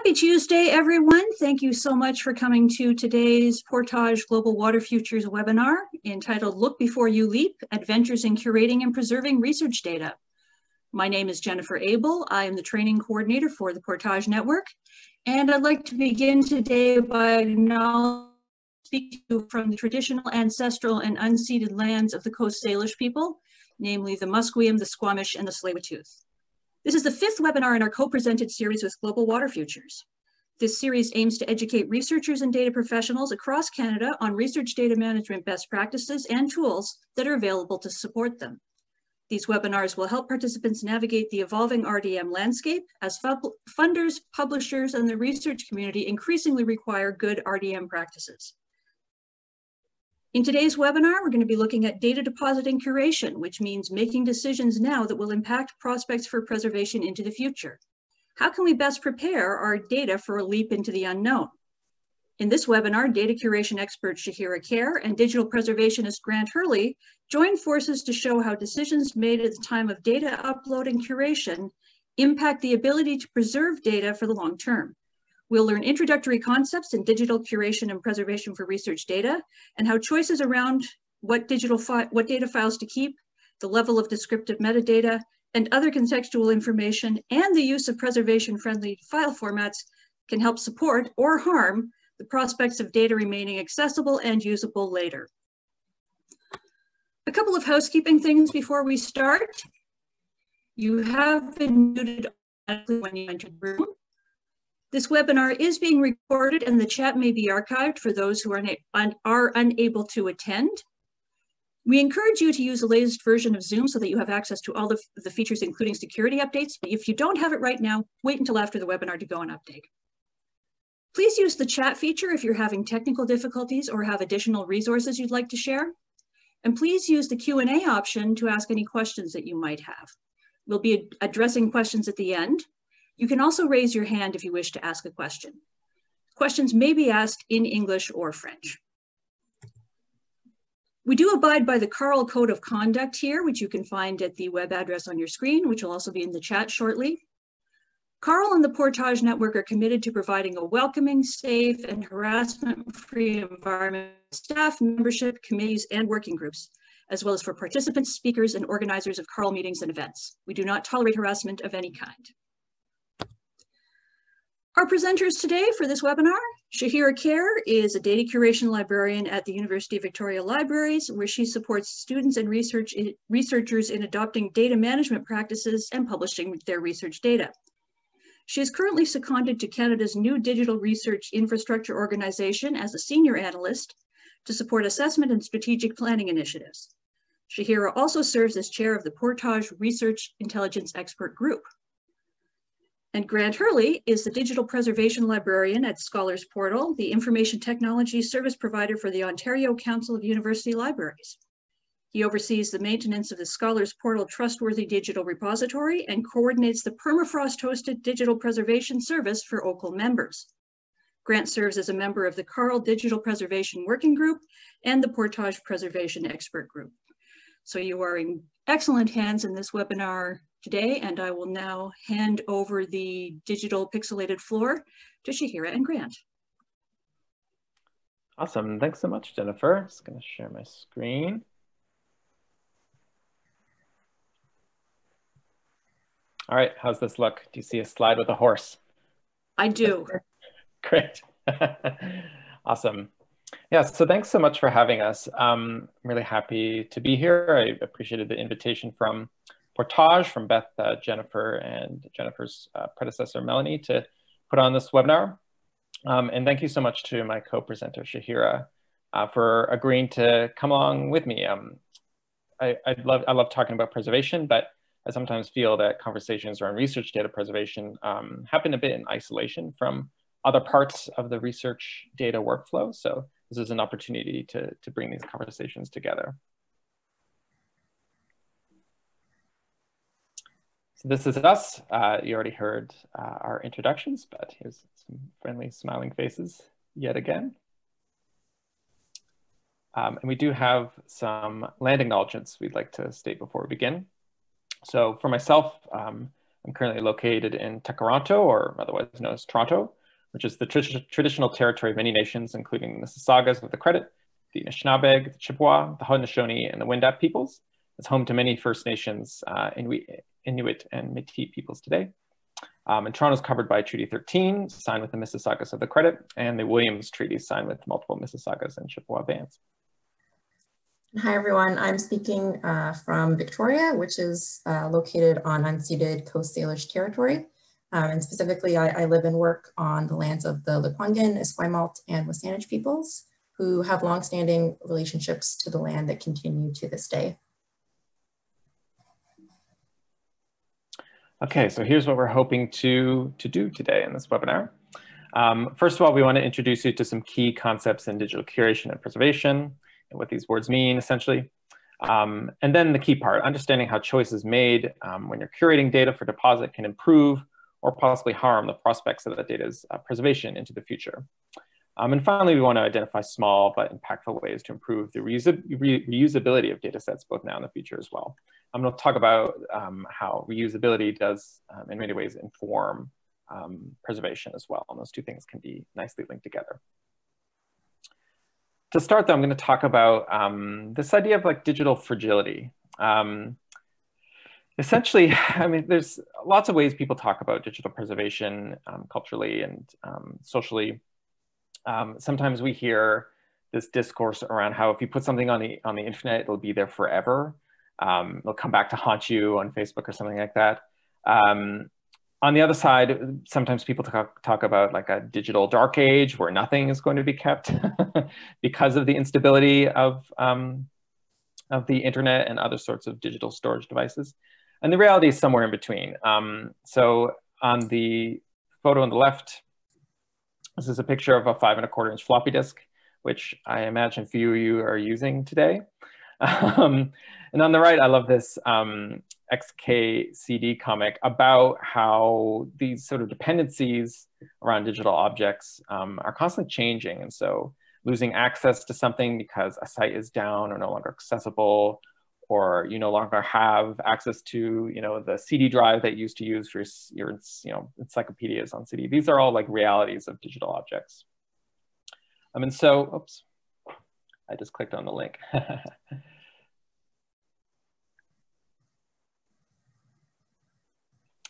Happy Tuesday, everyone. Thank you so much for coming to today's Portage Global Water Futures webinar entitled Look Before You Leap, Adventures in Curating and Preserving Research Data. My name is Jennifer Abel. I am the training coordinator for the Portage Network. And I'd like to begin today by speaking from the traditional, ancestral, and unceded lands of the Coast Salish people, namely the Musqueam, the Squamish, and the Tsleil-Waututh. This is the fifth webinar in our co-presented series with Global Water Futures. This series aims to educate researchers and data professionals across Canada on research data management best practices and tools that are available to support them. These webinars will help participants navigate the evolving RDM landscape as funders, publishers, and the research community increasingly require good RDM practices. In today's webinar, we're going to be looking at data deposit and curation, which means making decisions now that will impact prospects for preservation into the future. How can we best prepare our data for a leap into the unknown? In this webinar, data curation expert Shahira Khair and digital preservationist Grant Hurley join forces to show how decisions made at the time of data upload and curation impact the ability to preserve data for the long term. We'll learn introductory concepts in digital curation and preservation for research data and how choices around what digital what data files to keep, the level of descriptive metadata, and other contextual information and the use of preservation-friendly file formats can help support or harm the prospects of data remaining accessible and usable later. A couple of housekeeping things before we start. You have been muted when you entered the room. This webinar is being recorded and the chat may be archived for those who are, are unable to attend. We encourage you to use the latest version of Zoom so that you have access to all the, the features, including security updates. But if you don't have it right now, wait until after the webinar to go and update. Please use the chat feature if you're having technical difficulties or have additional resources you'd like to share. And please use the Q&A option to ask any questions that you might have. We'll be addressing questions at the end, you can also raise your hand if you wish to ask a question. Questions may be asked in English or French. We do abide by the CARL Code of Conduct here, which you can find at the web address on your screen, which will also be in the chat shortly. CARL and the Portage Network are committed to providing a welcoming, safe, and harassment-free environment for staff, membership, committees, and working groups, as well as for participants, speakers, and organizers of CARL meetings and events. We do not tolerate harassment of any kind. Our presenters today for this webinar, Shahira Khair is a data curation librarian at the University of Victoria Libraries, where she supports students and research researchers in adopting data management practices and publishing their research data. She is currently seconded to Canada's new digital research infrastructure organization as a senior analyst to support assessment and strategic planning initiatives. Shahira also serves as chair of the Portage Research Intelligence Expert Group. And Grant Hurley is the digital preservation librarian at Scholars Portal, the information technology service provider for the Ontario Council of University Libraries. He oversees the maintenance of the Scholars Portal Trustworthy Digital Repository and coordinates the permafrost-hosted digital preservation service for OCUL members. Grant serves as a member of the CARL Digital Preservation Working Group and the Portage Preservation Expert Group. So you are in excellent hands in this webinar today, and I will now hand over the digital pixelated floor to Shahira and Grant. Awesome. Thanks so much, Jennifer. Just going to share my screen. All right, how's this look? Do you see a slide with a horse? I do. Great. awesome. Yeah, so thanks so much for having us. Um, I'm really happy to be here. I appreciated the invitation from Portage from Beth, uh, Jennifer, and Jennifer's uh, predecessor, Melanie, to put on this webinar. Um, and thank you so much to my co-presenter, Shahira, uh, for agreeing to come along with me. Um, I, I, love, I love talking about preservation, but I sometimes feel that conversations around research data preservation um, happen a bit in isolation from other parts of the research data workflow. So this is an opportunity to, to bring these conversations together. So this is us. Uh, you already heard uh, our introductions, but here's some friendly smiling faces yet again. Um, and we do have some land acknowledgements we'd like to state before we begin. So for myself, um, I'm currently located in Tkaronto, or otherwise known as Toronto, which is the tr traditional territory of many nations, including the Mississaugas of the Credit, the Anishinaabeg, the Chippewa, the Haudenosaunee, and the Wendat peoples. It's home to many First Nations, uh, Inuit, Inuit, and Métis peoples today. Um, and Toronto is covered by Treaty 13, signed with the Mississaugas of the Credit, and the Williams Treaty, signed with multiple Mississaugas and Chippewa bands. Hi, everyone. I'm speaking uh, from Victoria, which is uh, located on unceded Coast Salish territory. Um, and specifically, I, I, live and work on the lands of the Lekwungen, Esquimalt, and Wasanich peoples, who have longstanding relationships to the land that continue to this day. Okay, so here's what we're hoping to, to do today in this webinar. Um, first of all, we want to introduce you to some key concepts in digital curation and preservation and what these words mean, essentially. Um, and then the key part, understanding how choices made um, when you're curating data for deposit can improve or possibly harm the prospects of that data's uh, preservation into the future. Um, and finally, we want to identify small but impactful ways to improve the reusab re reusability of data sets both now and the future as well. I'm going to talk about um, how reusability does, um, in many ways, inform um, preservation as well. And those two things can be nicely linked together. To start, though, I'm going to talk about um, this idea of like digital fragility. Um, essentially, I mean, there's lots of ways people talk about digital preservation culturally and socially. Um, sometimes we hear this discourse around how if you put something on the on the internet, it'll be there forever. Um, it'll come back to haunt you on Facebook or something like that. Um, on the other side, sometimes people talk, talk about like a digital dark age where nothing is going to be kept because of the instability of, um, of the internet and other sorts of digital storage devices. And the reality is somewhere in between. Um, so on the photo on the left, this is a picture of a five and a quarter inch floppy disk, which I imagine few of you are using today. Um, and on the right, I love this um, XKCD comic about how these sort of dependencies around digital objects um, are constantly changing. And so losing access to something because a site is down or no longer accessible, or you no longer have access to you know the CD drive that you used to use for your you know encyclopedias on CD. These are all like realities of digital objects. Um, and so, oops, I just clicked on the link.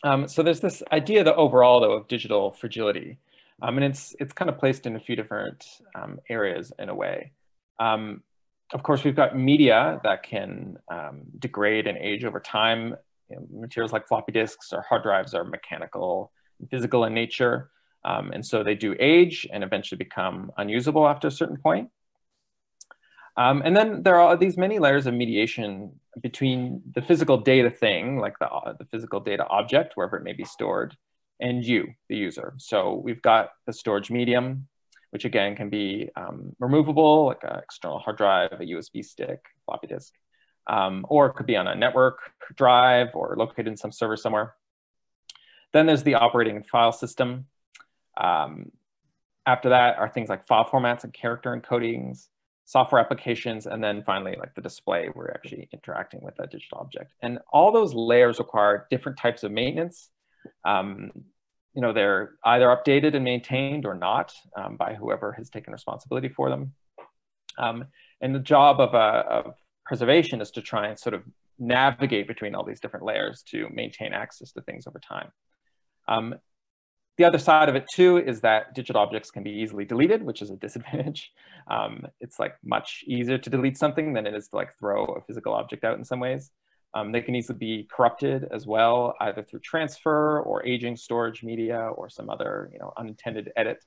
um, so there's this idea that overall though of digital fragility. Um, and it's, it's kind of placed in a few different um, areas in a way. Um, of course, we've got media that can um, degrade and age over time. You know, materials like floppy disks or hard drives are mechanical physical in nature. Um, and so they do age and eventually become unusable after a certain point. Um, and then there are these many layers of mediation between the physical data thing, like the, uh, the physical data object, wherever it may be stored, and you, the user. So we've got the storage medium, which again can be um, removable, like an external hard drive, a USB stick, floppy disk, um, or it could be on a network drive or located in some server somewhere. Then there's the operating file system. Um, after that are things like file formats and character encodings, software applications, and then finally like the display, we're actually interacting with that digital object. And all those layers require different types of maintenance. Um, you know, they're either updated and maintained or not um, by whoever has taken responsibility for them. Um, and the job of, uh, of preservation is to try and sort of navigate between all these different layers to maintain access to things over time. Um, the other side of it too is that digital objects can be easily deleted, which is a disadvantage. Um, it's like much easier to delete something than it is to like throw a physical object out in some ways. Um, they can easily be corrupted as well, either through transfer or aging storage media or some other you know, unintended edit.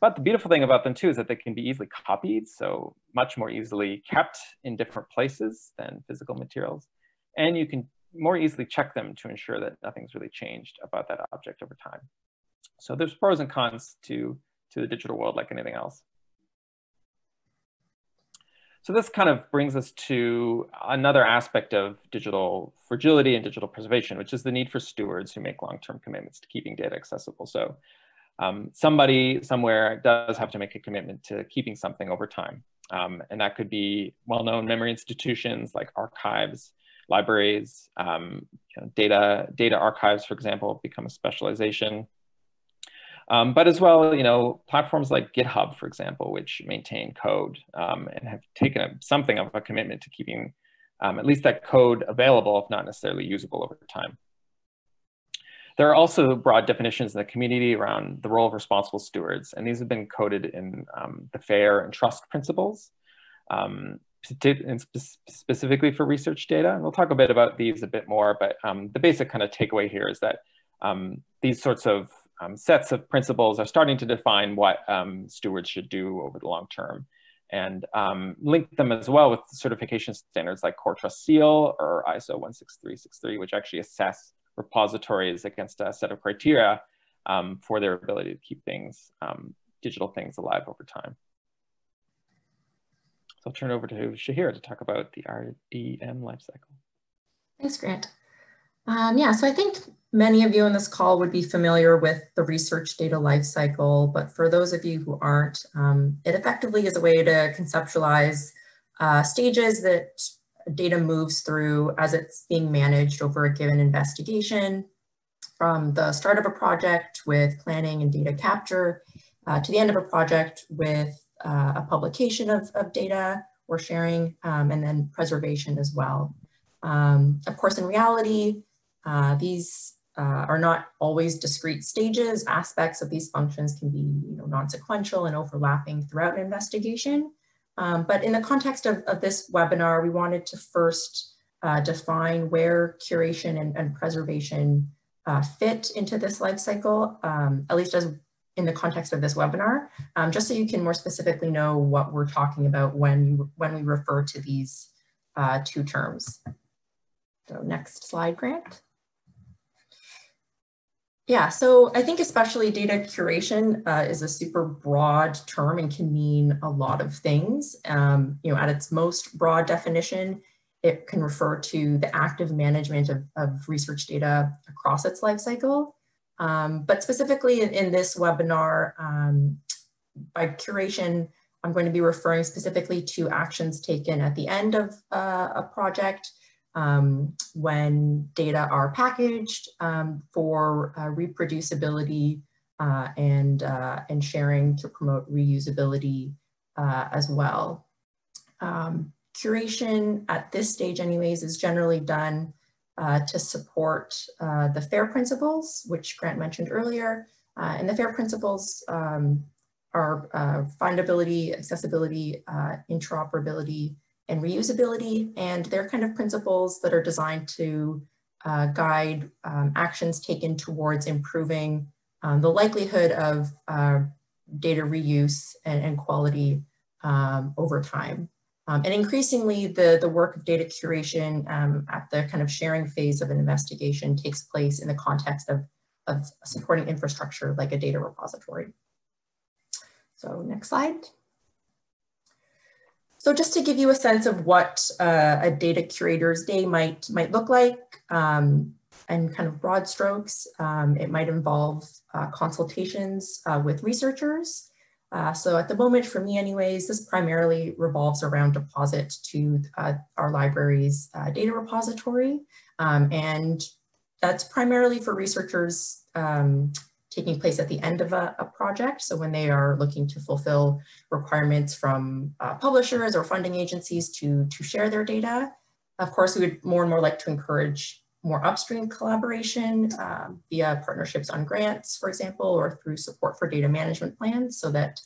But the beautiful thing about them too is that they can be easily copied, so much more easily kept in different places than physical materials. And you can more easily check them to ensure that nothing's really changed about that object over time. So there's pros and cons to, to the digital world like anything else. So this kind of brings us to another aspect of digital fragility and digital preservation, which is the need for stewards who make long-term commitments to keeping data accessible. So um, somebody somewhere does have to make a commitment to keeping something over time. Um, and that could be well-known memory institutions like archives, libraries, um, you know, data, data archives, for example, become a specialization. Um, but as well, you know, platforms like GitHub, for example, which maintain code um, and have taken a, something of a commitment to keeping um, at least that code available, if not necessarily usable over time. There are also broad definitions in the community around the role of responsible stewards, and these have been coded in um, the FAIR and trust principles, um, and spe specifically for research data. And we'll talk a bit about these a bit more, but um, the basic kind of takeaway here is that these sorts of um, sets of principles are starting to define what um, stewards should do over the long term and um, link them as well with certification standards like Core Trust Seal or ISO 16363, which actually assess repositories against a set of criteria um, for their ability to keep things, digital things alive over time. So I'll turn over to Shahira to talk about the RDM lifecycle. Thanks, Grant. Um, yeah, so I think many of you on this call would be familiar with the research data lifecycle, but for those of you who aren't, um, it effectively is a way to conceptualize uh, stages that data moves through as it's being managed over a given investigation, from the start of a project with planning and data capture uh, to the end of a project with uh, a publication of, of data or sharing, um, and then preservation as well. Um, of course, in reality, uh, these uh, are not always discrete stages. Aspects of these functions can be you know, non-sequential and overlapping throughout an investigation. Um, but in the context of, of, this webinar, we wanted to first uh, define where curation and, and preservation uh, fit into this life cycle, um, at least as in the context of this webinar, um, just so you can more specifically know what we're talking about when, when we refer to these uh, two terms. So next slide, Grant. Yeah, so I think especially data curation uh, is a super broad term and can mean a lot of things. Um, you know, at its most broad definition, it can refer to the active management of, of research data across its life cycle. Um, but specifically in, in this webinar, um, by curation, I'm going to be referring specifically to actions taken at the end of uh, a project um, when data are packaged um, for uh, reproducibility uh, and, uh, and sharing to promote reusability uh, as well. Um, curation at this stage anyways is generally done uh, to support uh, the FAIR principles, which Grant mentioned earlier. and the FAIR principles um, are findability, accessibility, interoperability, and reusability. And they're kind of principles that are designed to uh, guide um, actions taken towards improving um, the likelihood of uh, data reuse and, and quality um, over time. Um, and increasingly, the, the work of data curation um, at the kind of sharing phase of an investigation takes place in the context of, of supporting infrastructure like a data repository. So next slide. So just to give you a sense of what uh, a data curator's day might, might look like um, and kind of broad strokes, um, it might involve uh, consultations uh, with researchers. Uh, so at the moment, for me anyways, this primarily revolves around deposit to uh, our library's uh, data repository. Um, and that's primarily for researchers um, taking place at the end of a, a, project. So when they are looking to fulfill requirements from uh, publishers or funding agencies to, to share their data. Of course, we would more and more like to encourage more upstream collaboration um, via partnerships on grants, for example, or through support for data management plans so that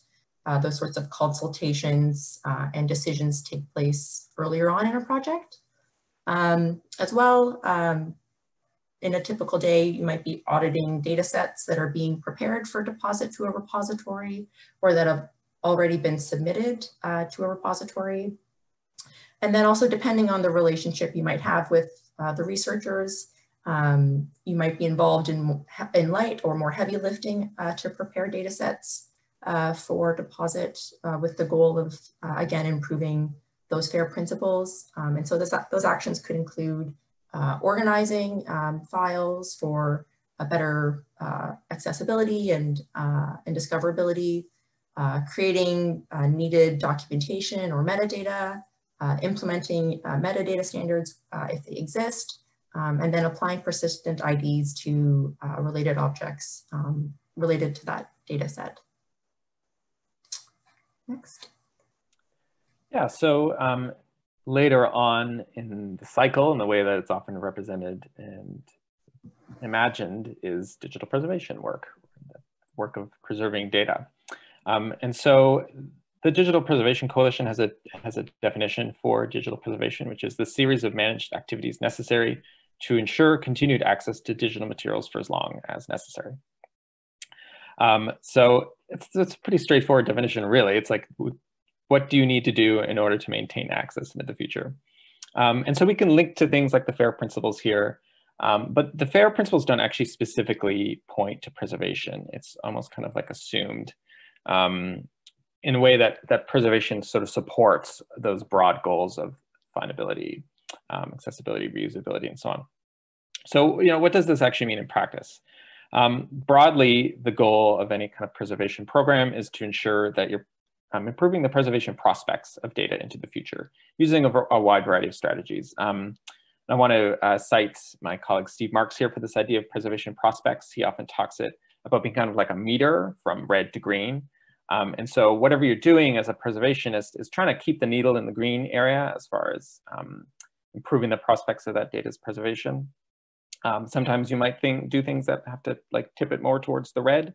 uh, those sorts of consultations uh, and decisions take place earlier on in a project. Um, as well, um, in a typical day, you might be auditing data sets that are being prepared for deposit to a repository or that have already been submitted uh, to a repository. And then also depending on the relationship you might have with uh, the researchers, um, you might be involved in, in light or more heavy lifting uh, to prepare data sets uh, for deposit uh, with the goal of, uh, again, improving those FAIR principles. Um, and so this, those actions could include uh, organizing um, files for a better uh, accessibility and, uh, and discoverability, uh, creating uh, needed documentation or metadata, uh, implementing metadata standards if they exist, um, and then applying persistent IDs to related objects um, related to that data set. Next. Yeah, so um, later on in the cycle, and the way that it's often represented and imagined is digital preservation work, work of preserving data. Um, and so the Digital Preservation Coalition has a, has a definition for digital preservation, which is the series of managed activities necessary to ensure continued access to digital materials for as long as necessary. Um, so it's, it's a pretty straightforward definition, really. It's like, what do you need to do in order to maintain access into the future? Um, and so we can link to things like the FAIR principles here, um, but the FAIR principles don't actually specifically point to preservation. It's almost kind of like assumed um, in a way that, that preservation sort of supports those broad goals of findability, um, accessibility, reusability, and so on. So, you know, what does this actually mean in practice? Um, broadly, the goal of any kind of preservation program is to ensure that you're um, improving the preservation prospects of data into the future using a, a wide variety of strategies. Um, I want to uh, cite my colleague Steve Marks here for this idea of preservation prospects. He often talks it about being kind of like a meter from red to green. Um, and so whatever you're doing as a preservationist is trying to keep the needle in the green area as far as um, improving the prospects of that data's preservation. Um, sometimes you might think, do things that have to like tip it more towards the red.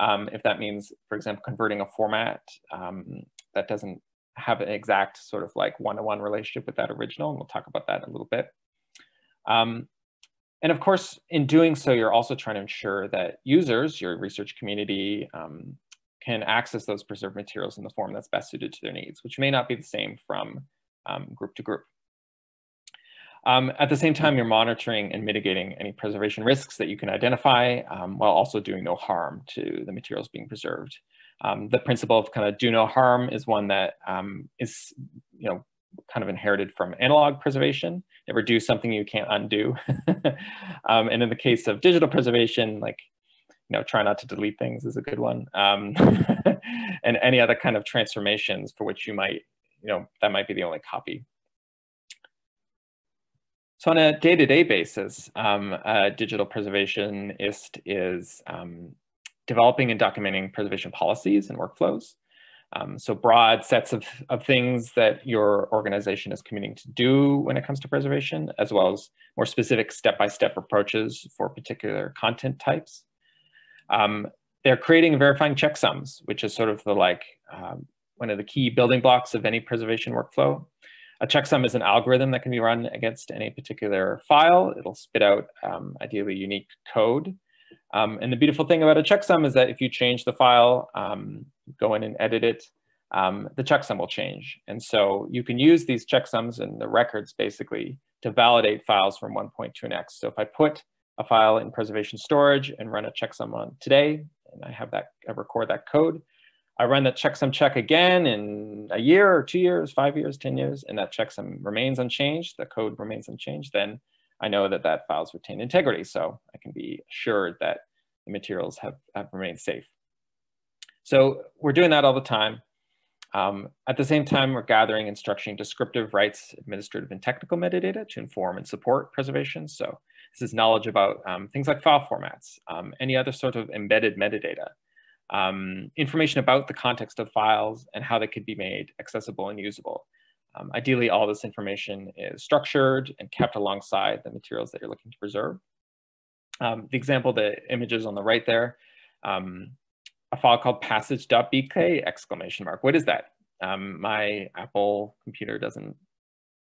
Um, if that means, for example, converting a format um, that doesn't have an exact sort of like one-to-one -one relationship with that original, and we'll talk about that in a little bit. Um, and of course, in doing so, you're also trying to ensure that users, your research community, um, can access those preserved materials in the form that's best suited to their needs, which may not be the same from um, group to group. Um, at the same time, you're monitoring and mitigating any preservation risks that you can identify um, while also doing no harm to the materials being preserved. Um, the principle of kind of do no harm is one that um, is, you know, kind of inherited from analog preservation. Never do something you can't undo. Um, and in the case of digital preservation, like, you know, try not to delete things is a good one. Um, and any other kind of transformations for which you might, you know, that might be the only copy so on a day-to-day -day basis, um, uh, digital preservationist is um, developing and documenting preservation policies and workflows. Um, so broad sets of, of things that your organization is committing to do when it comes to preservation, as well as more specific step-by-step -step approaches for particular content types. Um, they're creating and verifying checksums, which is sort of the like um, one of the key building blocks of any preservation workflow. A checksum is an algorithm that can be run against any particular file. It'll spit out um, ideally unique code. Um, and the beautiful thing about a checksum is that if you change the file, um, go in and edit it, um, the checksum will change. And so you can use these checksums and the records basically to validate files from one point to an next. So if I put a file in preservation storage and run a checksum on today, and I have that, I record that code, I run that checksum check again in a year or two years, five years, 10 years, and that checksum remains unchanged, the code remains unchanged, then I know that that file's retained integrity. So I can be assured that the materials have, have remained safe. So we're doing that all the time. Um, at the same time, we're gathering and structuring descriptive rights, administrative and technical metadata to inform and support preservation. So this is knowledge about um, things like file formats, um, any other sort of embedded metadata um, information about the context of files and how they could be made accessible and usable. Um, ideally, all this information is structured and kept alongside the materials that you're looking to preserve. Um, the example, the images on the right there, um, a file called passage.bk exclamation mark. What is that? Um, my Apple computer doesn't,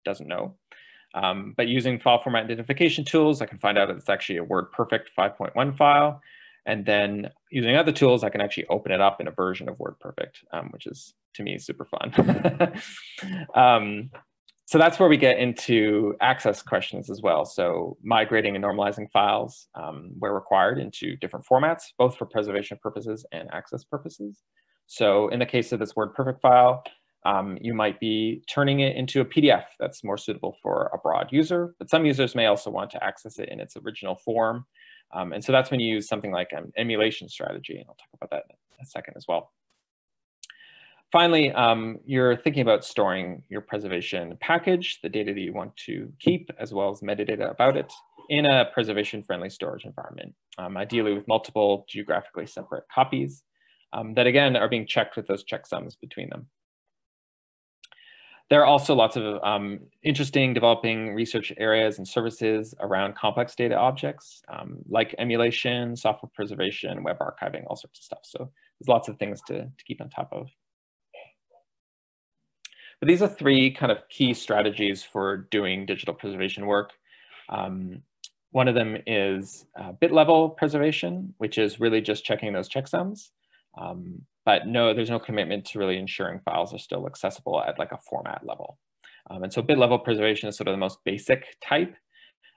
doesn't know. Um, but using file format identification tools, I can find out that it's actually a WordPerfect 5.1 file. And then using other tools, I can actually open it up in a version of WordPerfect, um, which is to me super fun. um, so that's where we get into access questions as well. So migrating and normalizing files um, where required into different formats, both for preservation purposes and access purposes. So in the case of this WordPerfect file, um, you might be turning it into a PDF that's more suitable for a broad user, but some users may also want to access it in its original form. Um, and so that's when you use something like an emulation strategy, and I'll talk about that in a second as well. finally, um, you're thinking about storing your preservation package, the data that you want to keep, as well as metadata about it, in a preservation-friendly storage environment, um, ideally with multiple geographically separate copies um, that, again, are being checked with those checksums between them. There are also lots of um, interesting developing research areas and services around complex data objects, um, like emulation, software preservation, web archiving, all sorts of stuff. So there's lots of things to, to keep on top of. But these are three kind of key strategies for doing digital preservation work. Um, one of them is uh, bit level preservation, which is really just checking those checksums. Um, but no, there's no commitment to really ensuring files are still accessible at like a format level. Um, and so bit level preservation is sort of the most basic type.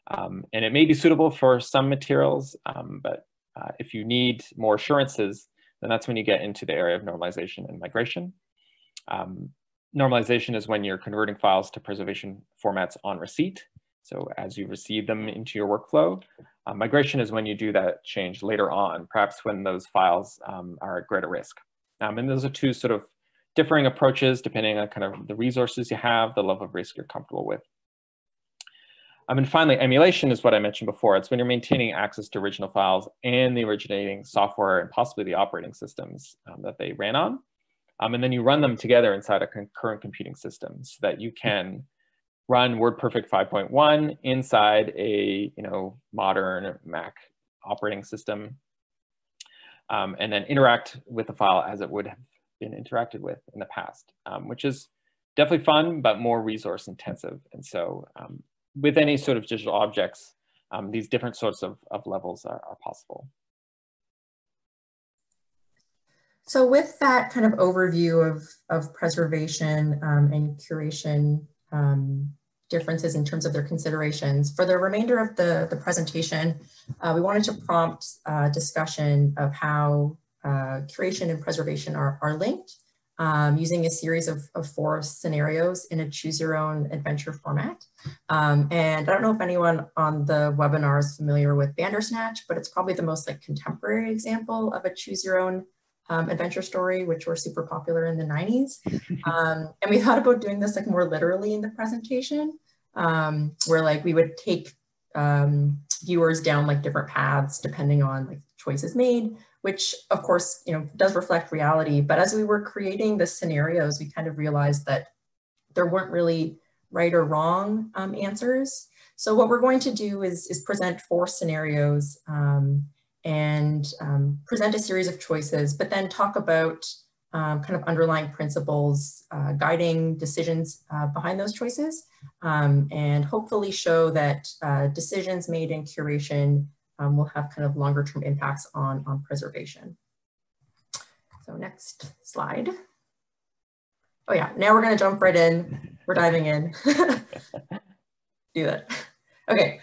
Um, and it may be suitable for some materials, um, but uh, if you need more assurances, then that's when you get into the area of normalization and migration. Um, normalization is when you're converting files to preservation formats on receipt. So as you receive them into your workflow, uh, migration is when you do that change later on, perhaps when those files um, are at greater risk. Um, and those are two sort of differing approaches depending on kind of the resources you have, the level of risk you're comfortable with. Um, and finally, emulation is what I mentioned before. It's when you're maintaining access to original files and the originating software and possibly the operating systems um, that they ran on. Um, and then you run them together inside a concurrent computing system so that you can run WordPerfect 5.1 inside a you know modern Mac operating system um, and then interact with the file as it would have been interacted with in the past, um, which is definitely fun, but more resource intensive. And so um, with any sort of digital objects, um, these different sorts of, of levels are, are possible. So with that kind of overview of, of preservation um, and curation um, differences in terms of their considerations, for the remainder of the, the presentation, uh, we wanted to prompt uh, discussion of how uh, curation and preservation are, are linked um, using a series of, of, four scenarios in a choose your own adventure format. Um, and I don't know if anyone on the webinar is familiar with Bandersnatch, but it's probably the most like contemporary example of a choose your own um, adventure story, which were super popular in the 90s. Um, and we thought about doing this like more literally in the presentation, um, where like we would take um, viewers down like different paths depending on like choices made, which of course, you know, does reflect reality. But as we were creating the scenarios, we kind of realized that there weren't really right or wrong um, answers. So what we're going to do is, is present four scenarios um, and um, present a series of choices, but then talk about um, kind of underlying principles uh, guiding decisions uh, behind those choices um, and hopefully show that uh, decisions made in curation um, will have kind of longer term impacts on, on preservation. So next slide. Oh yeah, now we're gonna jump right in. We're diving in. Do that. Okay,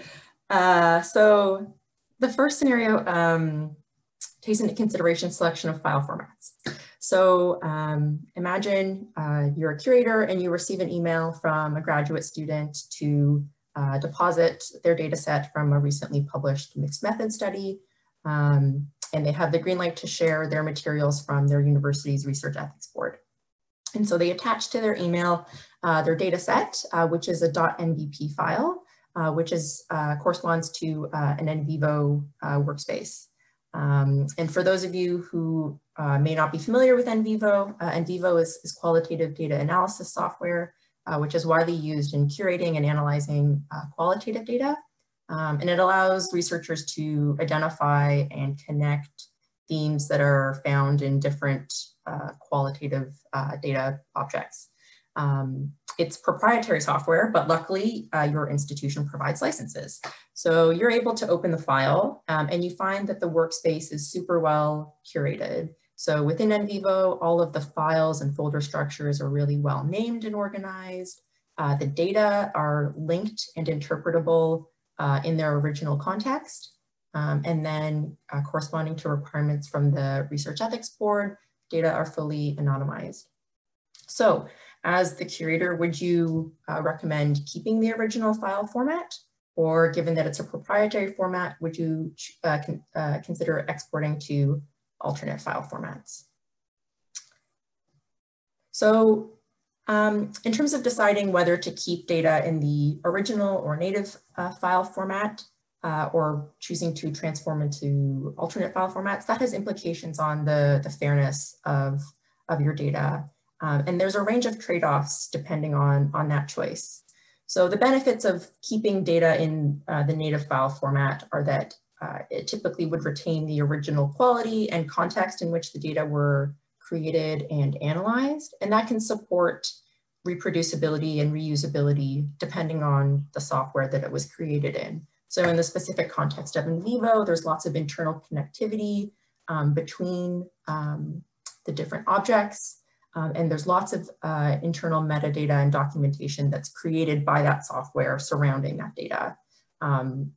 uh, so the first scenario um, takes into consideration selection of file formats. So um, imagine uh, you're a curator and you receive an email from a graduate student to uh, deposit their data set from a recently published mixed method study. Um, and they have the green light to share their materials from their university's research ethics board. And so they attach to their email uh, their data set, uh, which is a .nvp file, uh, which is uh, corresponds to an NVivo workspace. Um, and for those of you who uh, may not be familiar with NVivo, uh, NVivo is, is, qualitative data analysis software, uh, which is widely used in curating and analyzing uh, qualitative data. Um, and it allows researchers to identify and connect themes that are found in different uh, qualitative uh, data objects. Um, it's proprietary software, but luckily uh, your institution provides licenses. So you're able to open the file um, and you find that the workspace is super well curated. So within NVivo, all of the files and folder structures are really well named and organized. Uh, the data are linked and interpretable uh, in their original context. Um, and then uh, corresponding to requirements from the Research Ethics Board, data are fully anonymized. So as the curator, would you uh, recommend keeping the original file format? Or given that it's a proprietary format, would you uh, con uh, consider exporting to alternate file formats? So um, in terms of deciding whether to keep data in the original or native uh, file format, uh, or choosing to transform into alternate file formats, that has implications on the, the fairness of, of your data. Um, and there's a range of trade-offs depending on, on that choice. So the benefits of keeping data in uh, the native file format are that uh, it typically would retain the original quality and context in which the data were created and analyzed, and that can support reproducibility and reusability depending on the software that it was created in. So in the specific context of NVivo, there's lots of internal connectivity um, between um, the different objects. Um, and there's lots of uh, internal metadata and documentation that's created by that software surrounding that data. Um,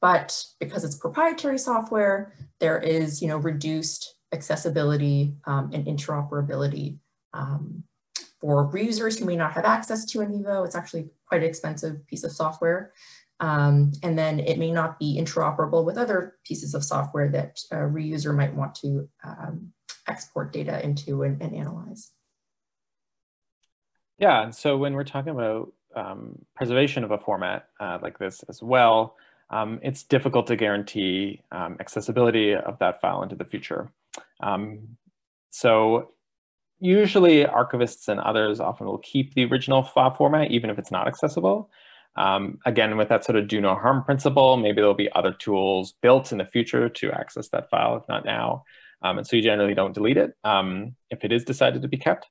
but because it's proprietary software, there is you know, reduced accessibility um, and interoperability um, for reusers who may not have access to NVivo. It's actually quite an expensive piece of software. Um, and then it may not be interoperable with other pieces of software that a reuser might want to um, export data into and, and, analyze. Yeah, and so when we're talking about um, preservation of a format uh, like this as well, um, it's difficult to guarantee um, accessibility of that file into the future. Um, so usually archivists and others often will keep the original file format even if it's not accessible. Um, again, with that sort of do no harm principle, maybe there'll be other tools built in the future to access that file, if not now. Um, and so you generally don't delete it um, if it is decided to be kept.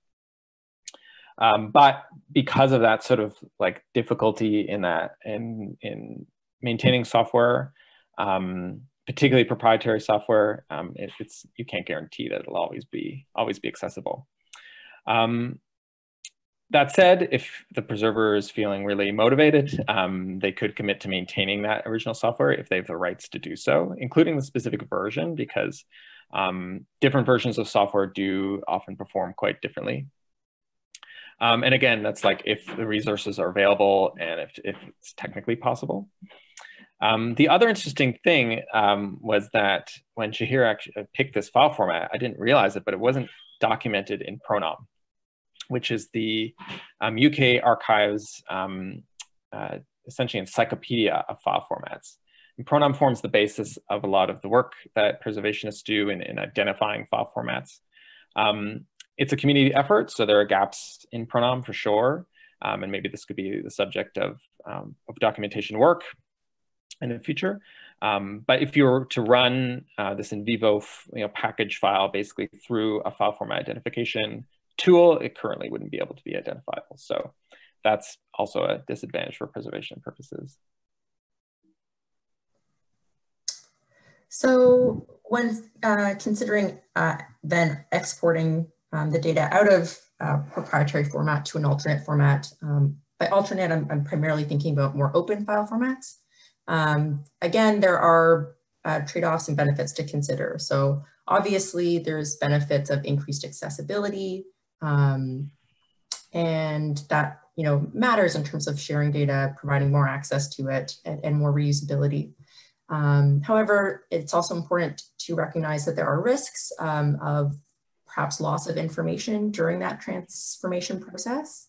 Um, but because of that sort of like difficulty in that in in maintaining software, um, particularly proprietary software, um, it, it's you can't guarantee that it'll always be always be accessible. Um, that said, if the preserver is feeling really motivated, they could commit to maintaining that original software if they have the rights to do so, including the specific version, because um, different versions of software do often perform quite differently. Um, and again, that's like if the resources are available and if, if it's technically possible. Um, the other interesting thing um, was that when Shahir actually uh, picked this file format, I didn't realize it, but it wasn't documented in Pronom which is the um, UK Archives um, uh, essentially encyclopedia of file formats. Pronom forms the basis of a lot of the work that preservationists do in, in identifying file formats. Um, it's a community effort, so there are gaps in Pronom for sure, um, and maybe this could be the subject of, um, of documentation work in the future. Um, but if you were to run uh, this NVivo you know, package file basically through a file format identification tool, it currently wouldn't be able to be identifiable. So that's also a disadvantage for preservation purposes. So when uh, considering uh, then exporting um, the data out of uh, proprietary format to an alternate format, um, by alternate, I'm, I'm, primarily thinking about more open file formats. Um, again, there are uh, trade-offs and benefits to consider. So obviously there's benefits of increased accessibility, um, and that you know matters in terms of sharing data, providing more access to it, and, and more reusability. Um, however, it's also important to recognize that there are risks um, of perhaps loss of information during that transformation process.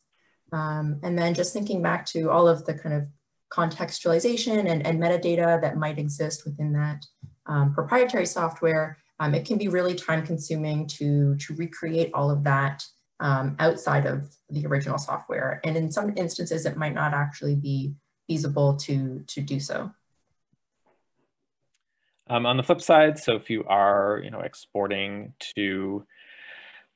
Um, and then just thinking back to all of the kind of contextualization and, and metadata that might exist within that um, proprietary software, um, it can be really time consuming to, to recreate all of that um, outside of the original software. And in some instances, it might not actually be feasible to, to do so. Um, on the flip side, so if you are you know, exporting to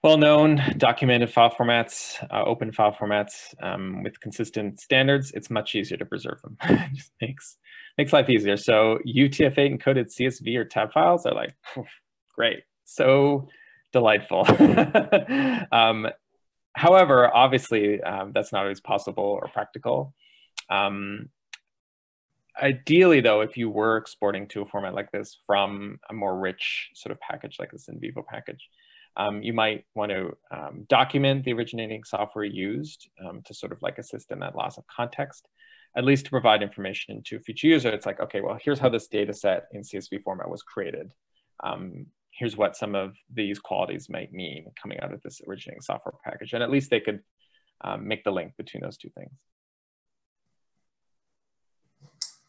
well-known documented file formats, uh, open file formats um, with consistent standards, it's much easier to preserve them. it just makes, makes life easier. So UTF-8 encoded CSV or tab files are like, great. So delightful. um, however, obviously, um, that's not always possible or practical. Um, ideally, though, if you were exporting to a format like this from a more rich sort of package like this NVivo package, um, you might want to um, document the originating software used um, to sort of like assist in that loss of context, at least to provide information to a future user. It's like, okay, well, here's how this data set in CSV format was created. Um, here's what some of these qualities might mean coming out of this originating software package. And at least they could um, make the link between those two things.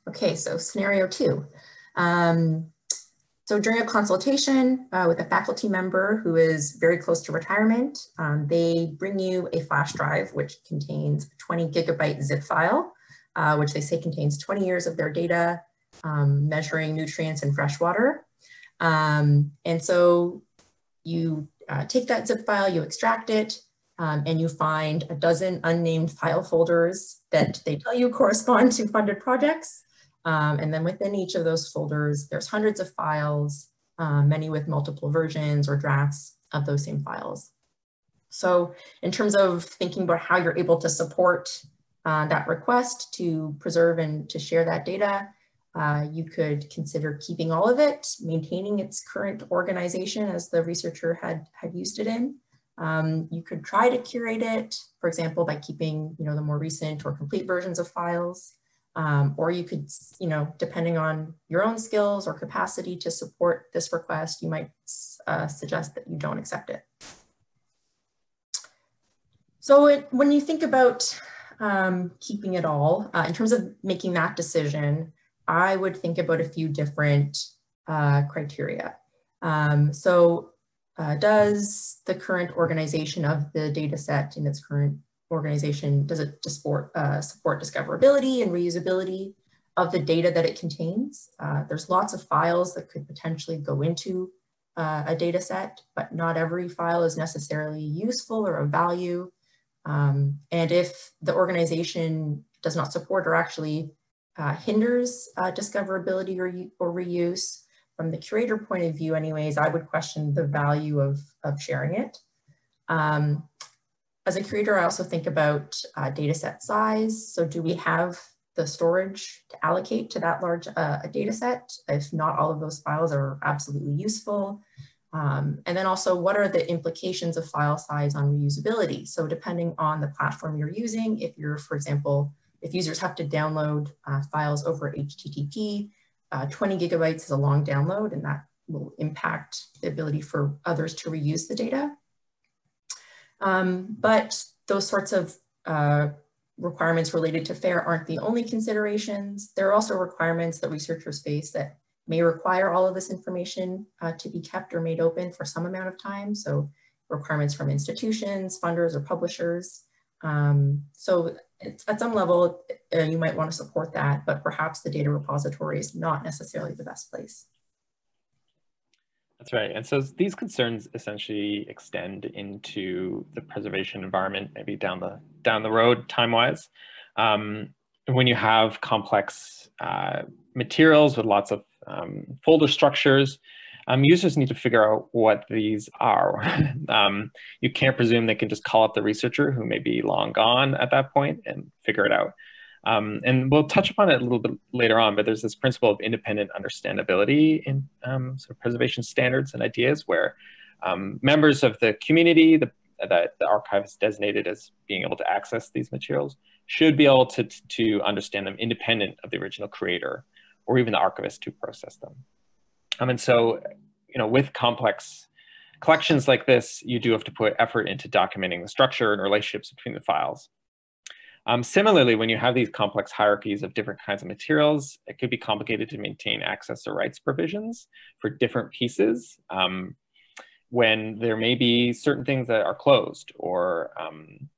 Okay, so scenario two. Um, so during a consultation uh, with a faculty member who is very close to retirement, um, they bring you a flash drive which contains a 20 gigabyte zip file, uh, which they say contains 20 years of their data um, measuring nutrients in freshwater. Um, and so you uh, take that zip file, you extract it, um, and you find a dozen unnamed file folders that they tell you correspond to funded projects. Um, and then within each of those folders, there's hundreds of files, uh, many with multiple versions or drafts of those same files. So in terms of thinking about how you're able to support uh, that request to preserve and to share that data, uh, you could consider keeping all of it, maintaining its current organization as the researcher had, had used it in. Um, you could try to curate it, for example, by keeping you know, the more recent or complete versions of files. Um, or you could, you know, depending on your own skills or capacity to support this request, you might uh, suggest that you don't accept it. So it, when you think about um, keeping it all, uh, in terms of making that decision, I would think about a few different uh, criteria. Um, so uh, does the current organization of the data set in its current organization, does it support, uh, support discoverability and reusability of the data that it contains? Uh, there's lots of files that could potentially go into uh, a data set, but not every file is necessarily useful or of value. Um, and if the organization does not support or actually uh, hinders uh, discoverability or, or reuse, from the curator point of view anyways, I would question the value of, of sharing it. Um, as a curator, I also think about uh, data set size. So do we have the storage to allocate to that large uh, a data set? If not all of those files are absolutely useful. Um, and then also what are the implications of file size on reusability? So depending on the platform you're using, if you're, for example, if users have to download uh, files over HTTP, uh, 20 gigabytes is a long download and that will impact the ability for others to reuse the data. Um, but those sorts of uh, requirements related to FAIR aren't the only considerations. There are also requirements that researchers face that may require all of this information uh, to be kept or made open for some amount of time. So requirements from institutions, funders, or publishers. Um, so at some level, uh, you might want to support that, but perhaps the data repository is not necessarily the best place. That's right. And so these concerns essentially extend into the preservation environment, maybe down the down the road time-wise. Um, when you have complex uh, materials with lots of um, folder structures, um, users need to figure out what these are. um, you can't presume they can just call up the researcher who may be long gone at that point and figure it out. Um, and we'll touch upon it a little bit later on, but there's this principle of independent understandability in um, sort of preservation standards and ideas where um, members of the community the, that the archive is designated as being able to access these materials should be able to, to understand them independent of the original creator or even the archivist who processed them. Um, and so, you know, with complex collections like this, you do have to put effort into documenting the structure and relationships between the files. Um, similarly, when you have these complex hierarchies of different kinds of materials, it could be complicated to maintain access or rights provisions for different pieces um, when there may be certain things that are closed or um,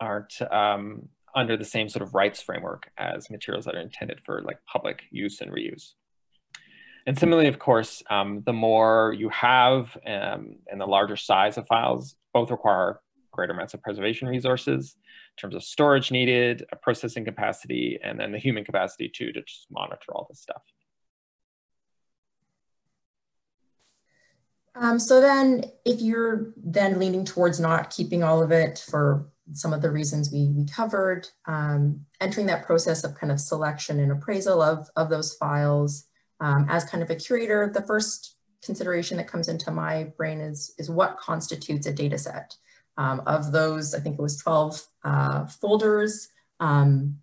aren't um, under the same sort of rights framework as materials that are intended for like public use and reuse. And similarly, of course, um, the more you have um, and the larger size of files both require greater amounts of preservation resources in terms of storage needed, a processing capacity, and then the human capacity too to just monitor all this stuff. Um, so then if you're then leaning towards not keeping all of it for some of the reasons we, we covered, um, entering that process of kind of selection and appraisal of, of those files, um, as kind of a curator, the first consideration that comes into my brain is, is what constitutes a data set. Um, of those, I think it was 12 uh, folders. Um,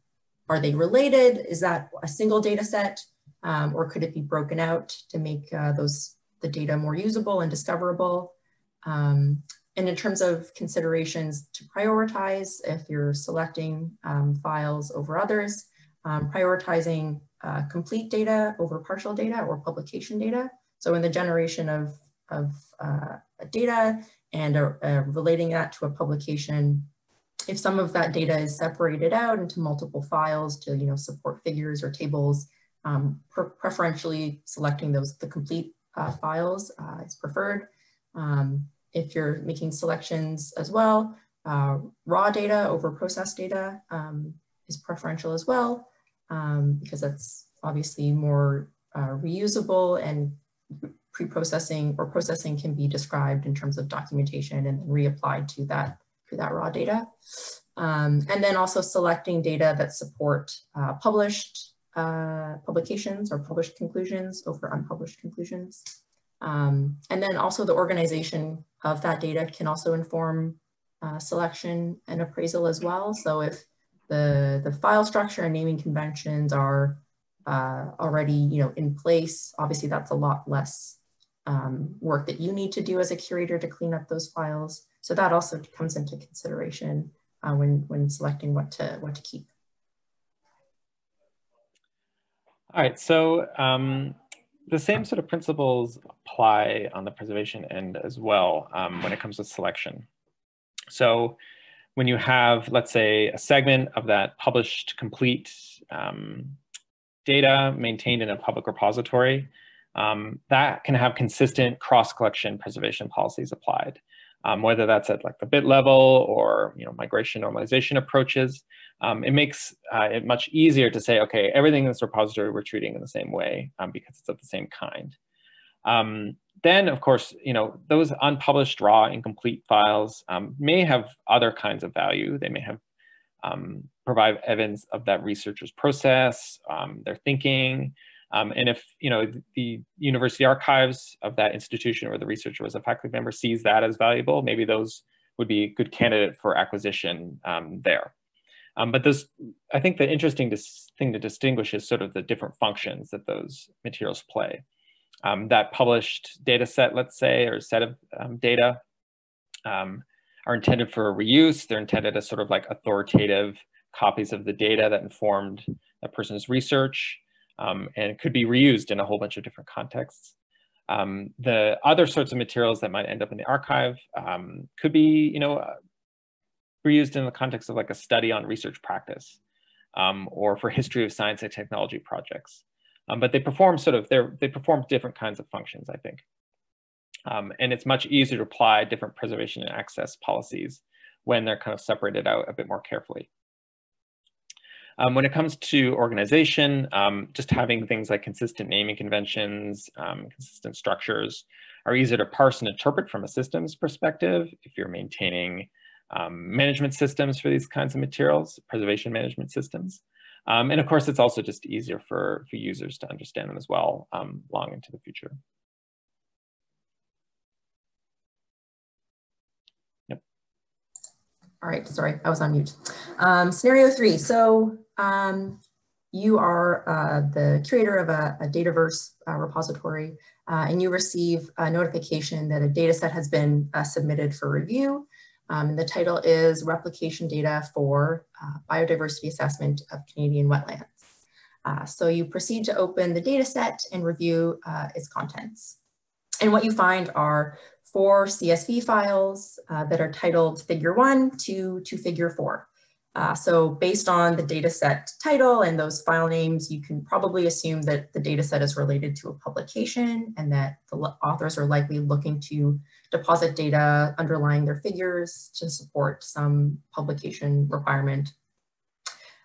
are they related? Is that a single data set? Um, or could it be broken out to make uh, those the data more usable and discoverable. Um, and in terms of considerations to prioritize, if you're selecting um, files over others, um, prioritizing uh, complete data over partial data or publication data. So in the generation of, of uh, data and uh, uh relating that to a publication, if some of that data is separated out into multiple files to you know, support figures or tables, um, preferentially selecting those the complete uh, files uh, is preferred. Um, if you're making selections as well, uh, raw data over processed data um, is preferential as well, um, because that's obviously more uh, reusable and pre-processing or processing can be described in terms of documentation and reapplied to that, to that raw data. Um, and then also selecting data that support uh, published uh, publications or published conclusions over unpublished conclusions. Um, and then also the organization of that data can also inform uh, selection and appraisal as well. So if the, the file structure and naming conventions are uh, already you know, in place, obviously that's a lot less um, work that you need to do as a curator to clean up those files. So that also comes into consideration uh, when, when selecting what to, what to keep. All right, so um, the same sort of principles apply on the preservation end as well um, when it comes to selection. So when you have, let's say, a segment of that published complete um, data maintained in a public repository, um, that can have consistent cross-collection preservation policies applied um, whether that's at like the bit level or you know migration normalization approaches. Um, it makes uh, it much easier to say, okay, everything in this repository we're treating in the same way um, because it's of the same kind. Um, then, of course, you know those unpublished raw incomplete files um, may have other kinds of value. They may have provide evidence of that researcher's process, their thinking, um, and if you know the university archives of that institution or the researcher was a faculty member sees that as valuable, maybe those would be a good candidate for acquisition um, there. Um, but those, I think the interesting thing to distinguish is sort of the different functions that those materials play. Um, that published data set, let's say, or set of um, data um, are intended for reuse. They're intended as sort of like authoritative copies of the data that informed a person's research um, and could be reused in a whole bunch of different contexts. Um, the other sorts of materials that might end up in the archive um, could be, you know, uh, reused in the context of like a study on research practice um, or for history of science and technology projects. Um, but they perform sort of, they perform different kinds of functions, I think. Um, and it's much easier to apply different preservation and access policies when they're kind of separated out a bit more carefully. Um, when it comes to organization, um, just having things like consistent naming conventions, um, consistent structures are easier to parse and interpret from a systems perspective if you're maintaining um, management systems for these kinds of materials, preservation management systems. Um, and of course, it's also just easier for, for users to understand them as well um, long into the future. All right, sorry, I was on mute. Um, scenario three, so um, you are uh, the curator of a, a Dataverse uh, repository uh, and you receive a notification that a data set has been uh, submitted for review. Um, and the title is Replication Data for uh, Biodiversity Assessment of Canadian Wetlands. Uh, so you proceed to open the data set and review its contents. And what you find are four CSV files that are titled figure one to, to figure four. Uh, so based on the dataset title and those file names, you can probably assume that the dataset is related to a publication and that the authors are likely looking to deposit data underlying their figures to support some publication requirement.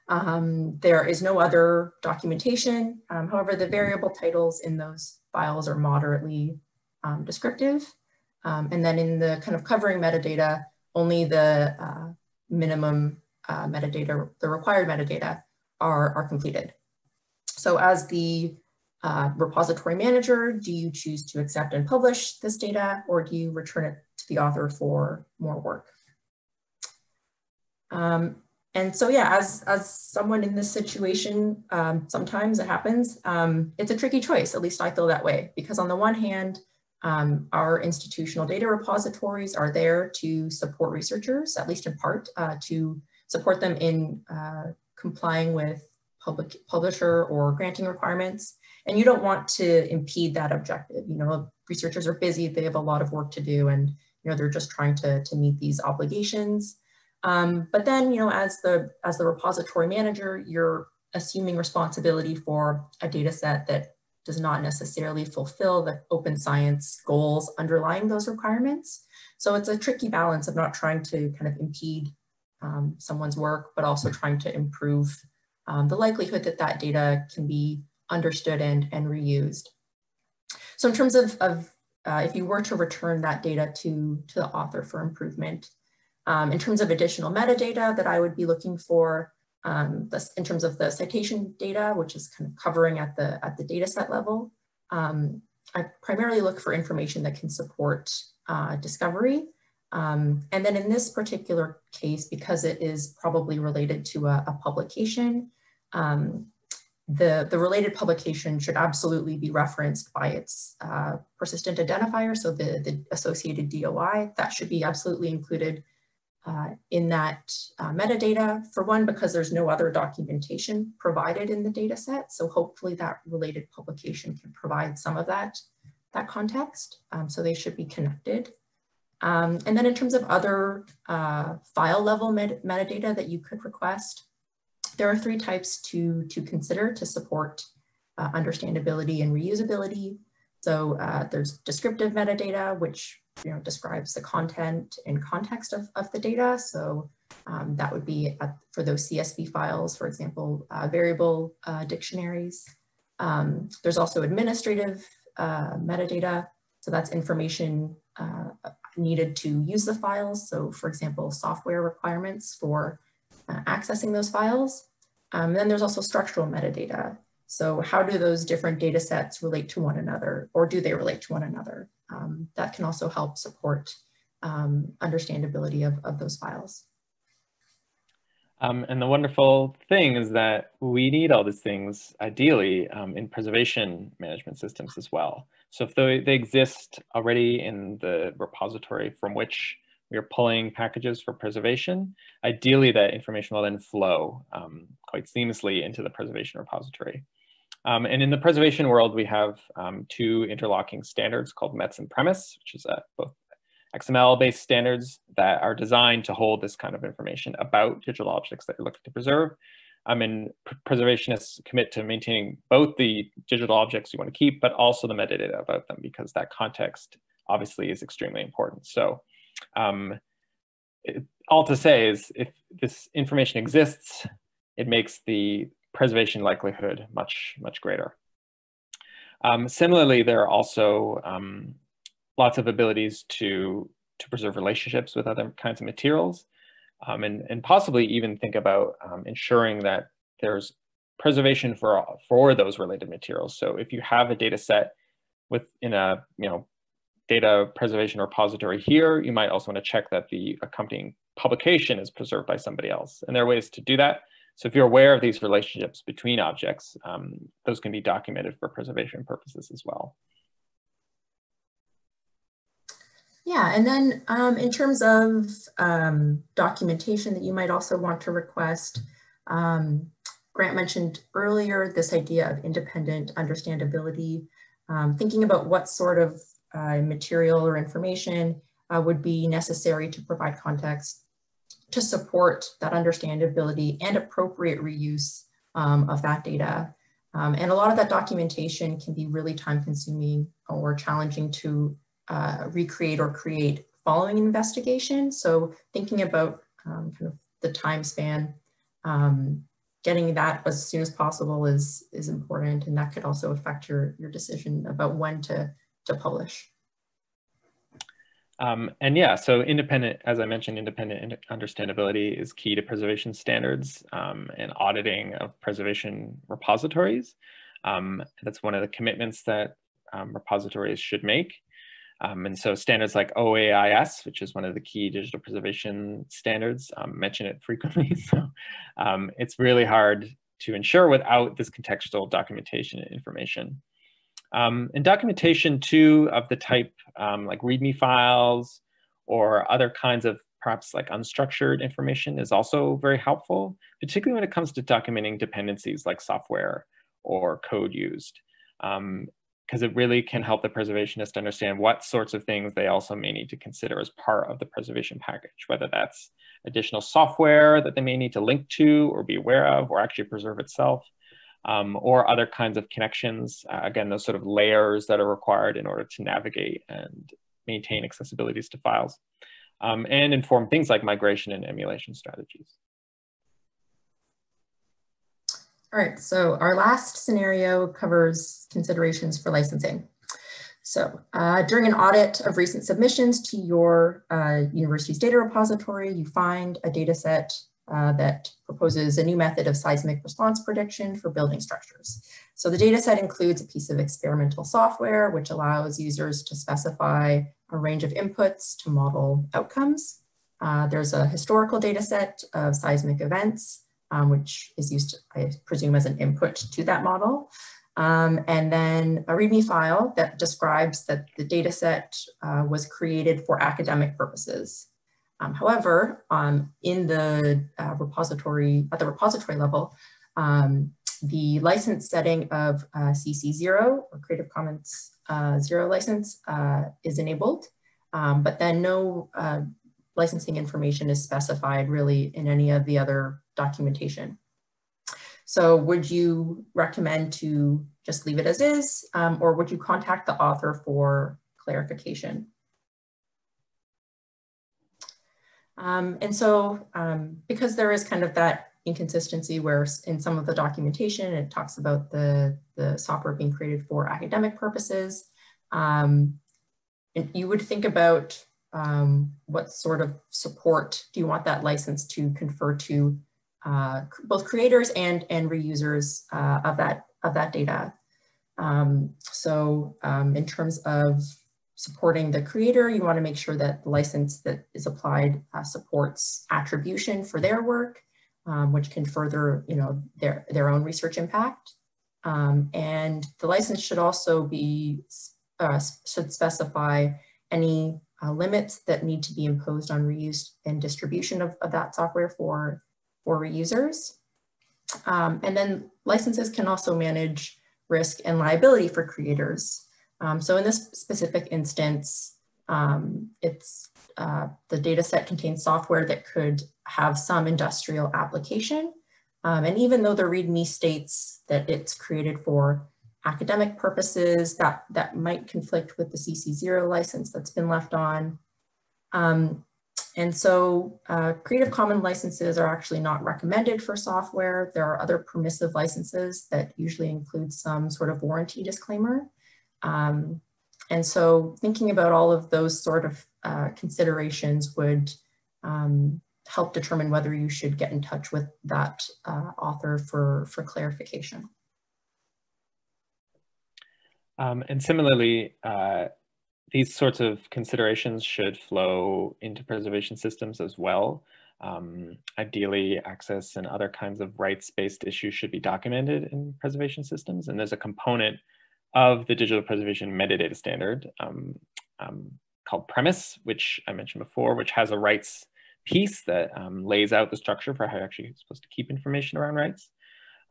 Um, there is no other documentation. Um, however, the variable titles in those files are moderately um, descriptive. Um, and then in the kind of covering metadata, only the uh, minimum uh, metadata, the required metadata are, are completed. So as the uh, repository manager, do you choose to accept and publish this data or do you return it to the author for more work? Um, and so yeah, as, as someone in this situation, um, sometimes it happens, um, it's a tricky choice, at least I feel that way, because on the one hand, Um, our institutional data repositories are there to support researchers, at least in part, uh, to support them in uh, complying with public publisher or granting requirements. And you don't want to impede that objective. You know, researchers are busy, they have a lot of work to do, and you know, they're just trying to, to meet these obligations. Um, but then, you know, as the, as the repository manager, you're assuming responsibility for a data set that does not necessarily fulfill the open science goals underlying those requirements. So it's a tricky balance of not trying to kind of impede um, someone's work, but also trying to improve um, the likelihood that that data can be understood and, and reused. So in terms of, of uh, if you were to return that data to, to the author for improvement, um, in terms of additional metadata that I would be looking for, um, this, in terms of the citation data, which is kind of covering at the, at the data set level, um, I primarily look for information that can support uh, discovery. Um, and then in this particular case, because it is probably related to a, a publication, um, the, the related publication should absolutely be referenced by its uh, persistent identifier, so the, the associated DOI, that should be absolutely included uh, in that uh, metadata, for one, because there's no other documentation provided in the data set. So hopefully that related publication can provide some of that, that context. Um, so they should be connected. Um, and then in terms of other uh, file level met metadata that you could request, there are three types to, to consider to support uh, understandability and reusability. So uh, there's descriptive metadata, which you know, describes the content and context of, of the data. So um, that would be uh, for those CSV files, for example, uh, variable uh, dictionaries. Um, there's also administrative uh, metadata. So that's information uh, needed to use the files. So for example, software requirements for uh, accessing those files. Um, then there's also structural metadata. So how do those different data sets relate to one another or do they relate to one another? um, that can also help support um, understandability of, of those files. Um, and the wonderful thing is that we need all these things ideally um, in preservation management systems as well. So if they, they exist already in the repository from which we are pulling packages for preservation, ideally that information will then flow um, quite seamlessly into the preservation repository. Um, and in the preservation world, we have um, two interlocking standards called METS and PREMIS, which is uh, both XML-based standards that are designed to hold this kind of information about digital objects that you're looking to preserve. I mean, preservationists commit to maintaining both the digital objects you want to keep, but also the metadata about them, because that context obviously is extremely important. So um, it, all to say is if this information exists, it makes the preservation likelihood much, much greater. Um, similarly, there are also um, lots of abilities to, to preserve relationships with other kinds of materials um, and, and possibly even think about um, ensuring that there's preservation for, for those related materials. So if you have a data set within a you know, data preservation repository here, you might also want to check that the accompanying publication is preserved by somebody else. And there are ways to do that. So if you're aware of these relationships between objects, um, those can be documented for preservation purposes as well. Yeah, and then um, in terms of um, documentation that you might also want to request, um, Grant mentioned earlier this idea of independent understandability, um, thinking about what sort of uh, material or information uh, would be necessary to provide context to support that understandability and appropriate reuse um, of that data. Um, and a lot of that documentation can be really time consuming or challenging to uh, recreate or create following an investigation. So thinking about um, kind of the time span, um, getting that as soon as possible is, is important. And that could also affect your, your decision about when to, to publish. Um, and yeah, so independent, as I mentioned, independent understandability is key to preservation standards um, and auditing of preservation repositories. Um, that's one of the commitments that um, repositories should make. Um, and so standards like OAIS, which is one of the key digital preservation standards, um, mention it frequently. so it's really hard to ensure without this contextual documentation and information. Um, and documentation too of the type um, like README files or other kinds of perhaps like unstructured information is also very helpful, particularly when it comes to documenting dependencies like software or code used. Um, because it really can help the preservationist understand what sorts of things they also may need to consider as part of the preservation package, whether that's additional software that they may need to link to or be aware of or actually preserve itself, um, or other kinds of connections. Uh, again, those sort of layers that are required in order to navigate and maintain accessibilities to files, um, and inform things like migration and emulation strategies. All right, so our last scenario covers considerations for licensing. So uh, during an audit of recent submissions to your uh, university's data repository, you find a data set uh, that proposes a new method of seismic response prediction for building structures. So the data set includes a piece of experimental software, which allows users to specify a range of inputs to model outcomes. Uh, there's a historical data set of seismic events um, which is used, I presume, as an input to that model. Um, and then a README file that describes that the data set uh, was created for academic purposes. Um, however, um, in the uh, repository, at the repository level, um, the license setting of uh, CC0 or Creative Commons uh, zero license uh, is enabled, um, but then no uh, licensing information is specified really in any of the other documentation. So would you recommend to just leave it as is, um, or would you contact the author for clarification? Um, and so um, because there is kind of that inconsistency where in some of the documentation, it talks about the, the software being created for academic purposes, um, and you would think about um, what sort of support do you want that license to confer to uh, both creators and, and reusers uh, of, that, of that data. Um, so um, in terms of supporting the creator, you want to make sure that the license that is applied uh, supports attribution for their work, um, which can further you know, their, their own research impact. Um, and the license should also be, uh, should specify any uh, limits that need to be imposed on reuse and distribution of, of that software for for reusers. Um, and then licenses can also manage risk and liability for creators. Um, so in this specific instance, um, it's uh, the data set contains software that could have some industrial application. Um, and even though the README states that it's created for academic purposes, that, that might conflict with the CC0 license that's been left on. Um, and so uh, Creative Commons licenses are actually not recommended for software. There are other permissive licenses that usually include some sort of warranty disclaimer. Um, and so thinking about all of those sort of uh, considerations would um, help determine whether you should get in touch with that uh, author for, for clarification. Um, and similarly, uh, these sorts of considerations should flow into preservation systems as well. Um, ideally, access and other kinds of rights-based issues should be documented in preservation systems. And there's a component of the digital preservation metadata standard um, um, called PREMIS, which I mentioned before, which has a rights piece that um, lays out the structure for how you're actually supposed to keep information around rights.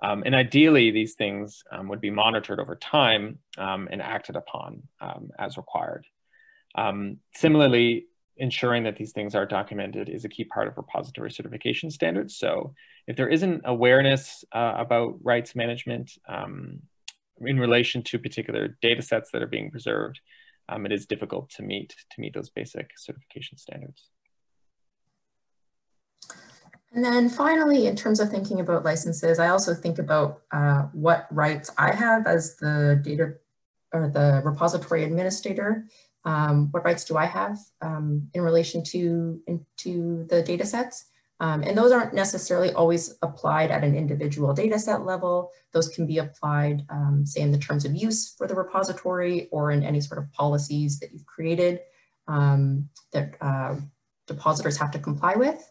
Um, and ideally, these things um, would be monitored over time um, and acted upon um, as required. Um, similarly, ensuring that these things are documented is a key part of repository certification standards. So if there isn't awareness uh, about rights management um, in relation to particular data sets that are being preserved, it is difficult to meet, to meet those basic certification standards. And then finally, in terms of thinking about licenses, I also think about uh, what rights I have as the data or the repository administrator. Um, what rights do I have um, in relation to, in, to the data sets? Um, and those aren't necessarily always applied at an individual data set level. Those can be applied, um, say, in the terms of use for the repository or in any sort of policies that you've created um, that uh, depositors have to comply with.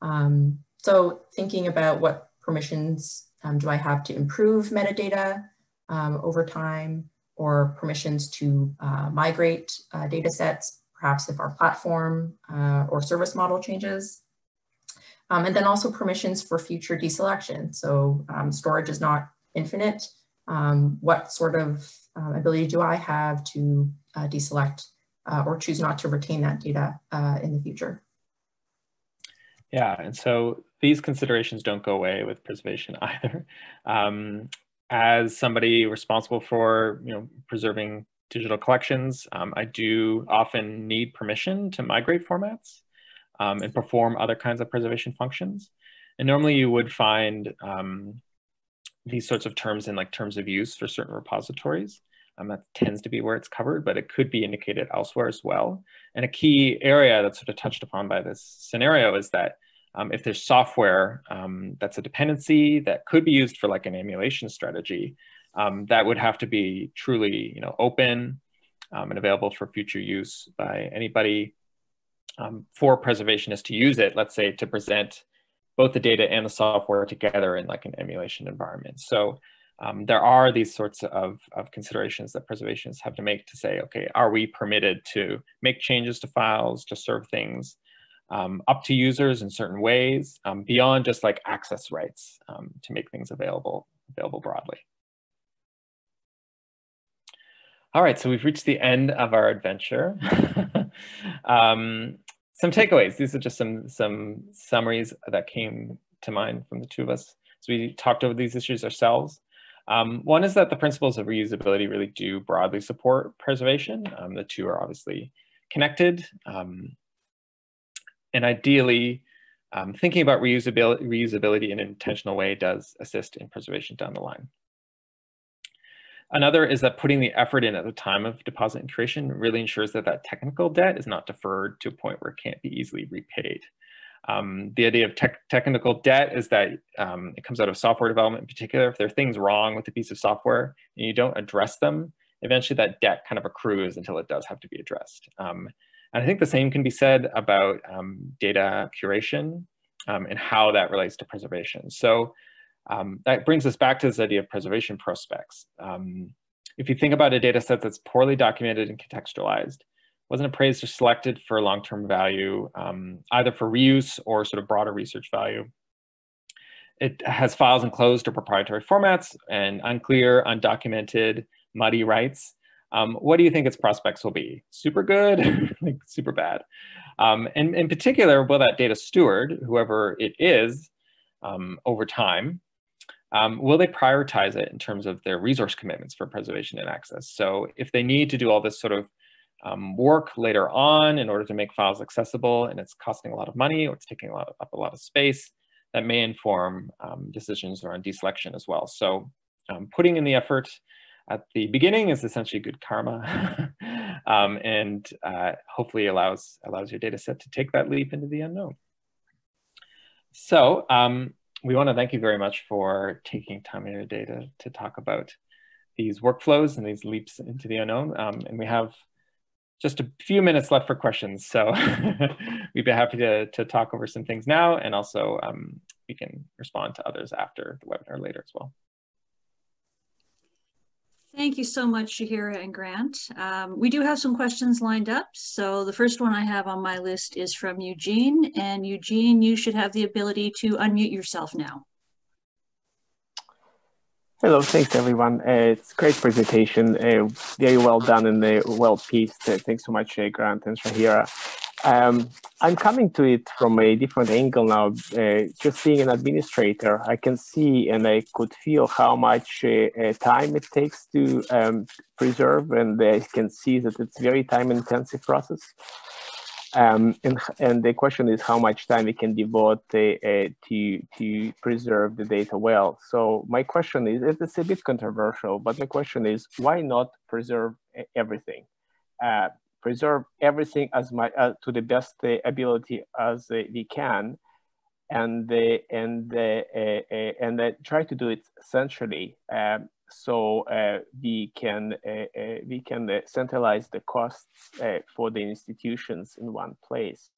Um, so thinking about what permissions um, do I have to improve metadata um, over time, or permissions to uh, migrate uh, data sets, perhaps if our platform uh, or service model changes. Um, and then also permissions for future deselection. So um, storage is not infinite. Um, what sort of uh, ability do I have to uh, deselect uh, or choose not to retain that data in the future? Yeah, and so these considerations don't go away with preservation either. Um, as somebody responsible for you know preserving digital collections, um, I do often need permission to migrate formats um, and perform other kinds of preservation functions. And normally you would find um, these sorts of terms in like terms of use for certain repositories. Um, that tends to be where it's covered, but it could be indicated elsewhere as well. And a key area that's sort of touched upon by this scenario is that um, if there's software um, that's a dependency that could be used for like an emulation strategy, um, that would have to be truly you know, open um, and available for future use by anybody um, for preservationists to use it, let's say to present both the data and the software together in like an emulation environment. So um, there are these sorts of, of considerations that preservationists have to make to say, okay, are we permitted to make changes to files, to serve things um, up to users in certain ways um, beyond just like access rights um, to make things available, available broadly. All right, so we've reached the end of our adventure. um, some takeaways. These are just some some summaries that came to mind from the two of us. So we talked over these issues ourselves. Um, one is that the principles of reusability really do broadly support preservation. Um, the two are obviously connected. Um, and ideally, um, thinking about reusability, reusability in an intentional way does assist in preservation down the line. Another is that putting the effort in at the time of deposit and creation really ensures that that technical debt is not deferred to a point where it can't be easily repaid. Um, the idea of technical debt is that um, it comes out of software development in particular. If there are things wrong with a piece of software and you don't address them, eventually that debt kind of accrues until it does have to be addressed. Um, and I think the same can be said about um, data curation um, and how that relates to preservation. So um, that brings us back to this idea of preservation prospects. If you think about a data set that's poorly documented and contextualized, wasn't appraised or selected for long-term value, um, either for reuse or sort of broader research value. It has files enclosed or proprietary formats and unclear, undocumented, muddy rights. Um, what do you think its prospects will be? Super good, like super bad? Um, and in particular, will that data steward, whoever it is, um, over time, um, will they prioritize it in terms of their resource commitments for preservation and access? So if they need to do all this sort of um, work later on in order to make files accessible and it's costing a lot of money or it's taking a lot, up a lot of space, that may inform um, decisions around deselection as well. So um, putting in the effort at the beginning is essentially good karma um, and uh, hopefully allows, allows your data set to take that leap into the unknown. So um, we want to thank you very much for taking time in your day to, to talk about these workflows and these leaps into the unknown. Um, and we have just a few minutes left for questions. So we'd be happy to, to talk over some things now and also um, we can respond to others after the webinar later as well. Thank you so much, Shahira and Grant. Um, we do have some questions lined up. So the first one I have on my list is from Eugene. And Eugene, you should have the ability to unmute yourself now. Hello, thanks everyone. Uh, it's great presentation, uh, very well done and uh, well pieced. Uh, thanks so much, uh, Grant and Shahira. Um, I'm coming to it from a different angle now. Uh, just being an administrator, I can see and I could feel how much time it takes to um, preserve, and I can see that it's very time-intensive process. Um, and, and the question is how much time we can devote uh, uh, to to preserve the data well. So my question is, it's a bit controversial, but my question is, why not preserve everything? Uh, preserve everything as my uh, to the best uh, ability as uh, we can and and and try to do it centrally um, so uh, we can uh, uh, we can centralize the costs for the institutions in one place,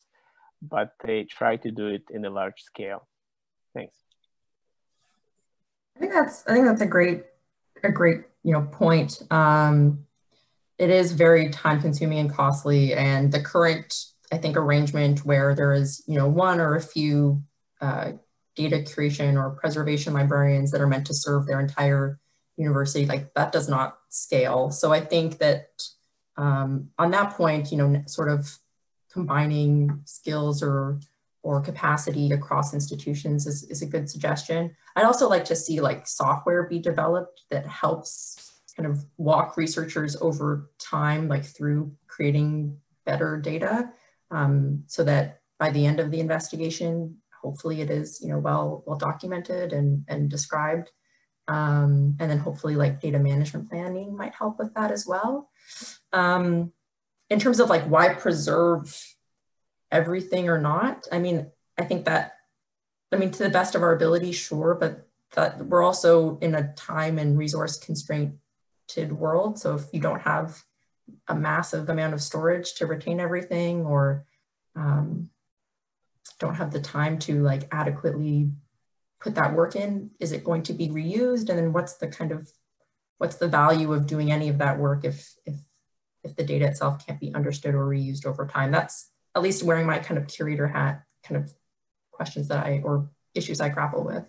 but they try to do it in a large scale. Thanks. I think that's I think that's a great a great you know point. Um, it is very time consuming and costly, and the current I think arrangement where there is you know one or a few uh, data curation or preservation librarians that are meant to serve their entire university, like that does not scale. So I think that um, on that point, you know, sort of combining skills or or capacity across institutions is, is a good suggestion. I'd also like to see like software be developed that helps kind of walk researchers over time, like through creating better data um, so that by the end of the investigation, hopefully it is, you know, well, well documented and, and described. Um, and then hopefully like data management planning might help with that as well. Um, in terms of like why preserve everything or not, I mean, I think that, I mean, to the best of our ability, sure, but that we're also in a time and resource constrained world. So if you don't have a massive amount of storage to retain everything or um, don't have the time to like adequately put that work in, is it going to be reused? And then what's the kind of, what's the value of doing any of that work if, if, if the data itself can't be understood or reused over time? That's at least wearing my kind of curator hat kind of questions that I, or issues I grapple with.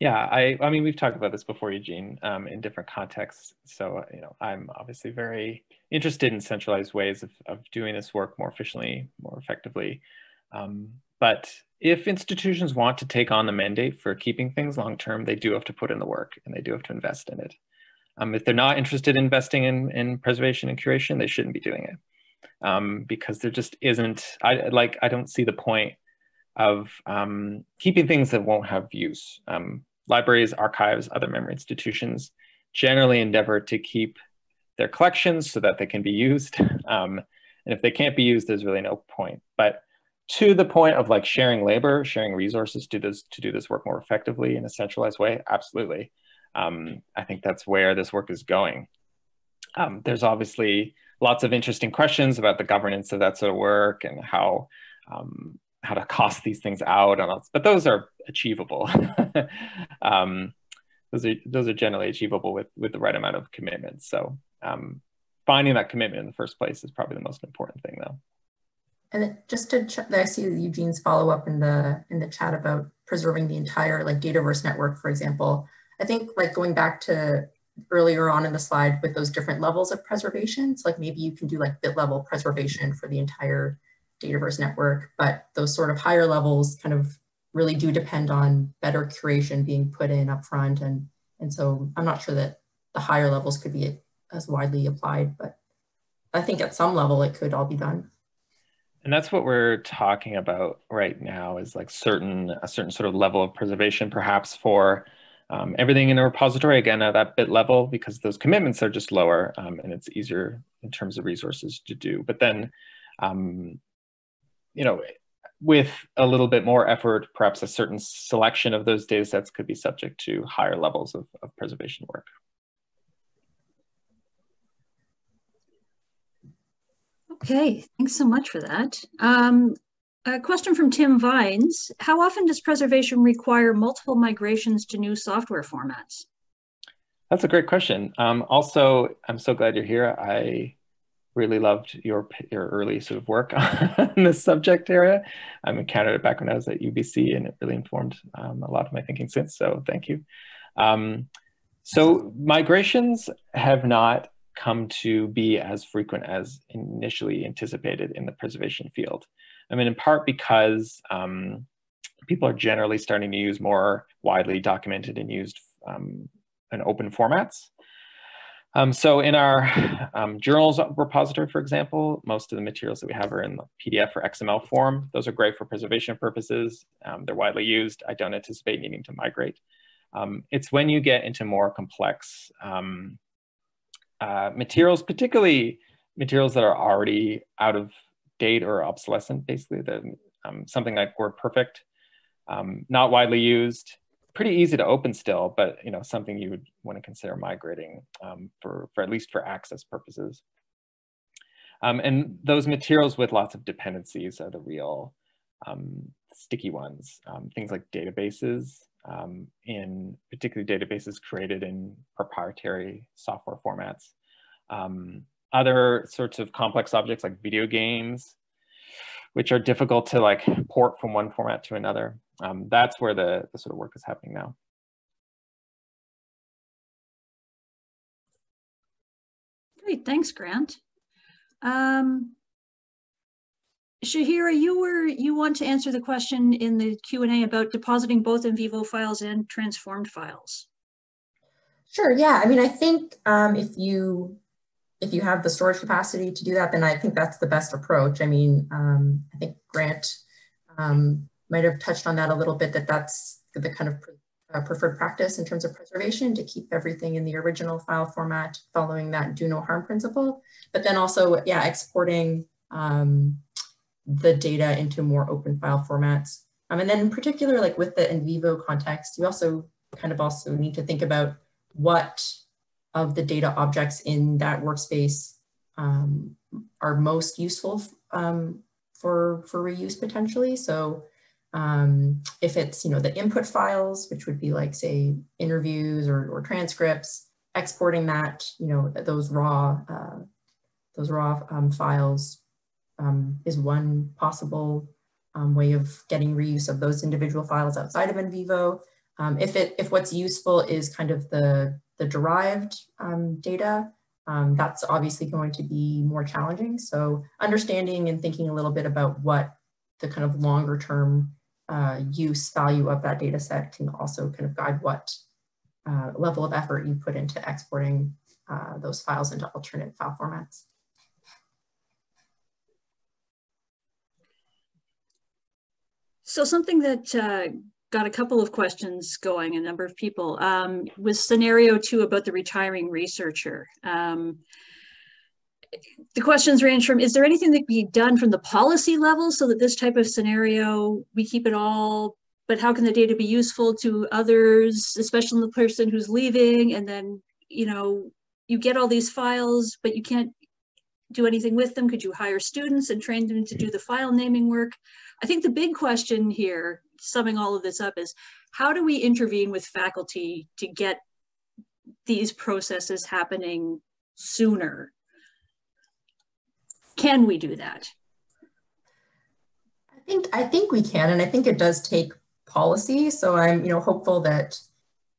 Yeah, I, I mean, we've talked about this before, Eugene, um, in different contexts. So, you know, I'm obviously very interested in centralized ways of, of doing this work more efficiently, more effectively. Um, but if institutions want to take on the mandate for keeping things long term, they do have to put in the work and they do have to invest in it. Um, if they're not interested in investing in, in preservation and curation, they shouldn't be doing it um, because there just isn't, I like, I don't see the point of um, keeping things that won't have use. Um, libraries, archives, other memory institutions generally endeavor to keep their collections so that they can be used. Um, and if they can't be used, there's really no point. But to the point of like sharing labor, sharing resources to this to do this work more effectively in a centralized way, absolutely. Um, I think that's where this work is going. Um, there's obviously lots of interesting questions about the governance of that sort of work and how um, how to cost these things out, and all, but those are achievable. um, those are those are generally achievable with with the right amount of commitment. So um, finding that commitment in the first place is probably the most important thing, though. And just to check, I see Eugene's follow up in the in the chat about preserving the entire like Dataverse network, for example. I think like going back to earlier on in the slide with those different levels of preservation, so like maybe you can do like bit level preservation for the entire Dataverse network, but those sort of higher levels kind of really do depend on better curation being put in upfront. And, and so I'm not sure that the higher levels could be as widely applied, but I think at some level it could all be done. And that's what we're talking about right now is like certain a certain sort of level of preservation, perhaps for um, everything in a repository, again, at that bit level, because those commitments are just lower um, and it's easier in terms of resources to do. But then, um, you know, with a little bit more effort, perhaps a certain selection of those data sets could be subject to higher levels of, of preservation work. Okay, thanks so much for that. Um, a question from Tim Vines. How often does preservation require multiple migrations to new software formats? That's a great question. Um, also, I'm so glad you're here. I really loved your your early sort of work on this subject area. I'm a candidate back when I was at UBC, and it really informed um, a lot of my thinking since. So thank you. Um, so migrations have not come to be as frequent as initially anticipated in the preservation field. I mean, in part because um, people are generally starting to use more widely documented and used um, and open formats. Um, so in our um, journals repository, for example, most of the materials that we have are in PDF or XML form. Those are great for preservation purposes. Um, they're widely used. I don't anticipate needing to migrate. Um, it's when you get into more complex um, uh, materials, particularly materials that are already out of date or obsolescent, basically, the, um, something like WordPerfect, um, not widely used, pretty easy to open still, but you know something you would want to consider migrating um, for, for at least for access purposes. Um, and those materials with lots of dependencies are the real um, sticky ones. Um, things like databases um, in particularly databases created in proprietary software formats. Um, other sorts of complex objects like video games, which are difficult to like port from one format to another. Um, that's where the, the sort of work is happening now. Great, thanks, Grant. Um, Shahira, you were you want to answer the question in the Q&A about depositing both NVivo files and transformed files. Sure, yeah. I mean, I think um, if you if you have the storage capacity to do that, then I think that's the best approach. I mean, um, I think Grant um, might have touched on that a little bit, that that's the kind of uh, preferred practice in terms of preservation to keep everything in the original file format following that do no harm principle. But then also, yeah, exporting um, the data into more open file formats. Um, and then in particular, like with the NVivo context, you also kind of also need to think about what of the data objects in that workspace um, are most useful um, for, for reuse potentially. So um, if it's, you know, the input files, which would be like say interviews or, or transcripts, exporting that, you know, those raw, uh, those raw um, files um, is one possible um, way of getting reuse of those individual files outside of NVivo. Um, if, it, if what's useful is kind of the, the derived um, data, um, that's obviously going to be more challenging. So understanding and thinking a little bit about what the kind of longer term uh, use value of that data set can also kind of guide what uh, level of effort you put into exporting uh, those files into alternate file formats. So something that uh, got a couple of questions going, a number of people, um, was scenario two about the retiring researcher. Um, the questions range from, is there anything that can be done from the policy level so that this type of scenario, we keep it all, but how can the data be useful to others, especially the person who's leaving, and then, you know, you get all these files, but you can't do anything with them? Could you hire students and train them to do the file naming work? I think the big question here, summing all of this up, is how do we intervene with faculty to get these processes happening sooner? Can we do that? I think I think we can, and I think it does take policy. So I'm, you know, hopeful that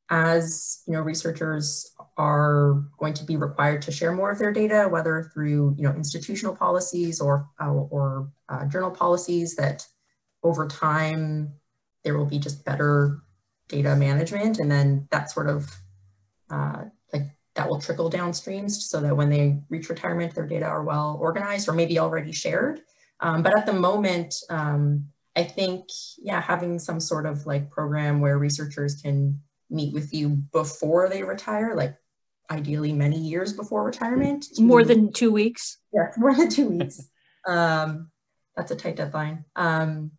as you know, researchers are going to be required to share more of their data, whether through you know institutional policies or uh, or uh, journal policies, that over time there will be just better data management, and then that sort of uh, like that will trickle downstreams so that when they reach retirement, their data are well organized or maybe already shared. Um, but at the moment, um, I think, yeah, having some sort of like program where researchers can meet with you before they retire, like ideally many years before retirement. More than two weeks? Yeah, more than two weeks. um, that's a tight deadline. Um,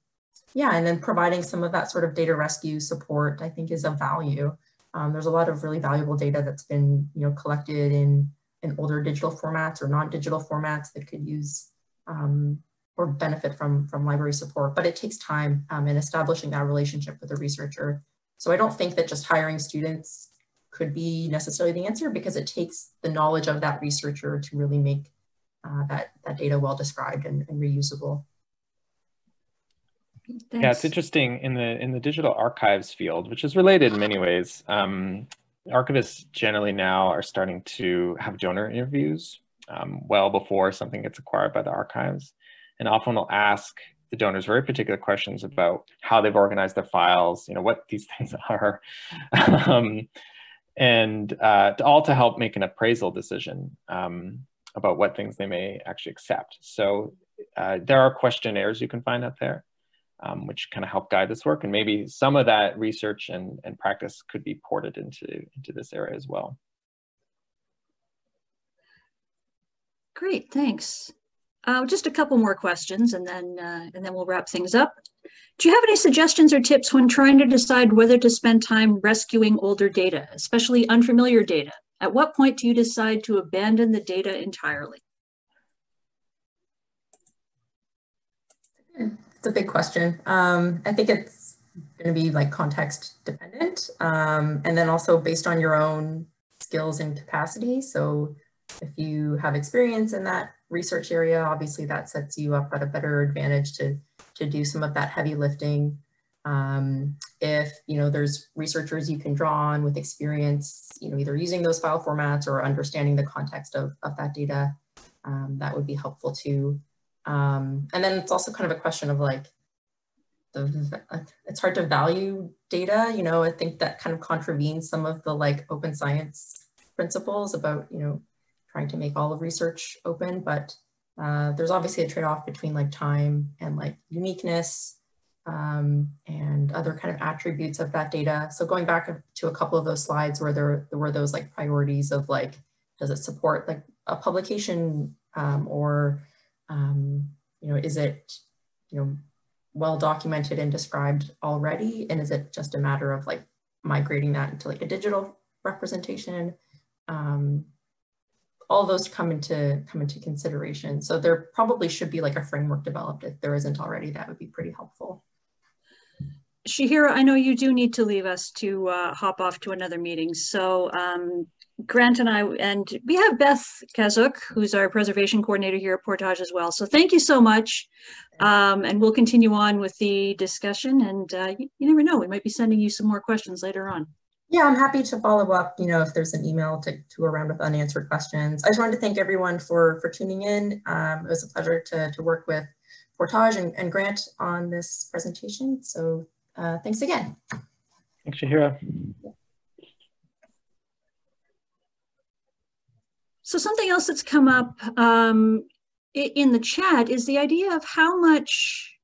yeah, and then providing some of that sort of data rescue support, I think is of value. Um, there's a lot of really valuable data that's been you know, collected in, in older digital formats or non-digital formats that could use um, or benefit from, from library support, but it takes time um, in establishing that relationship with the researcher. So I don't think that just hiring students could be necessarily the answer because it takes the knowledge of that researcher to really make uh, that, that data well described and, and reusable. Thanks. Yeah, it's interesting in the in the digital archives field, which is related in many ways. Um, archivists generally now are starting to have donor interviews um, well before something gets acquired by the archives, and often will ask the donors very particular questions about how they've organized their files, you know, what these things are, um, and uh, all to help make an appraisal decision um, about what things they may actually accept. So uh, there are questionnaires you can find out there um, which kind of help guide this work. And maybe some of that research and, and practice could be ported into, into this area as well. Great, thanks. Uh, just a couple more questions and then, uh, and then we'll wrap things up. Do you have any suggestions or tips when trying to decide whether to spend time rescuing older data, especially unfamiliar data? At what point do you decide to abandon the data entirely? It's a big question. Um, I think it's going to be like context dependent. Um, and then also based on your own skills and capacity. So if you have experience in that research area, obviously that sets you up at a better advantage to, to do some of that heavy lifting. Um, if, you know, there's researchers you can draw on with experience, you know, either using those file formats or understanding the context of, of that data, um, that would be helpful too. Um, and then it's also kind of a question of like, the, it's hard to value data, you know, I think that kind of contravenes some of the like open science principles about, you know, trying to make all of research open, but uh, there's obviously a trade-off between like time and like uniqueness um, and other kind of attributes of that data. So going back to a couple of those slides where there, there were those like priorities of like, does it support like a publication um, or, um, you know, is it, you know, well documented and described already? And is it just a matter of like migrating that into like a digital representation? Um, all those come into come into consideration. So there probably should be like a framework developed if there isn't already, that would be pretty helpful. Shahira, I know you do need to leave us to uh, hop off to another meeting. So um, Grant and I, and we have Beth Knazook, who's our preservation coordinator here at Portage as well. So thank you so much. Um, and we'll continue on with the discussion and uh, you, you never know, we might be sending you some more questions later on. Yeah, I'm happy to follow up, you know, if there's an email to, to around with unanswered questions. I just wanted to thank everyone for, for tuning in. Um, it was a pleasure to, to work with Portage and, and Grant on this presentation. So uh, thanks again. Thanks, Shahira. So something else that's come up um, in the chat is the idea of how much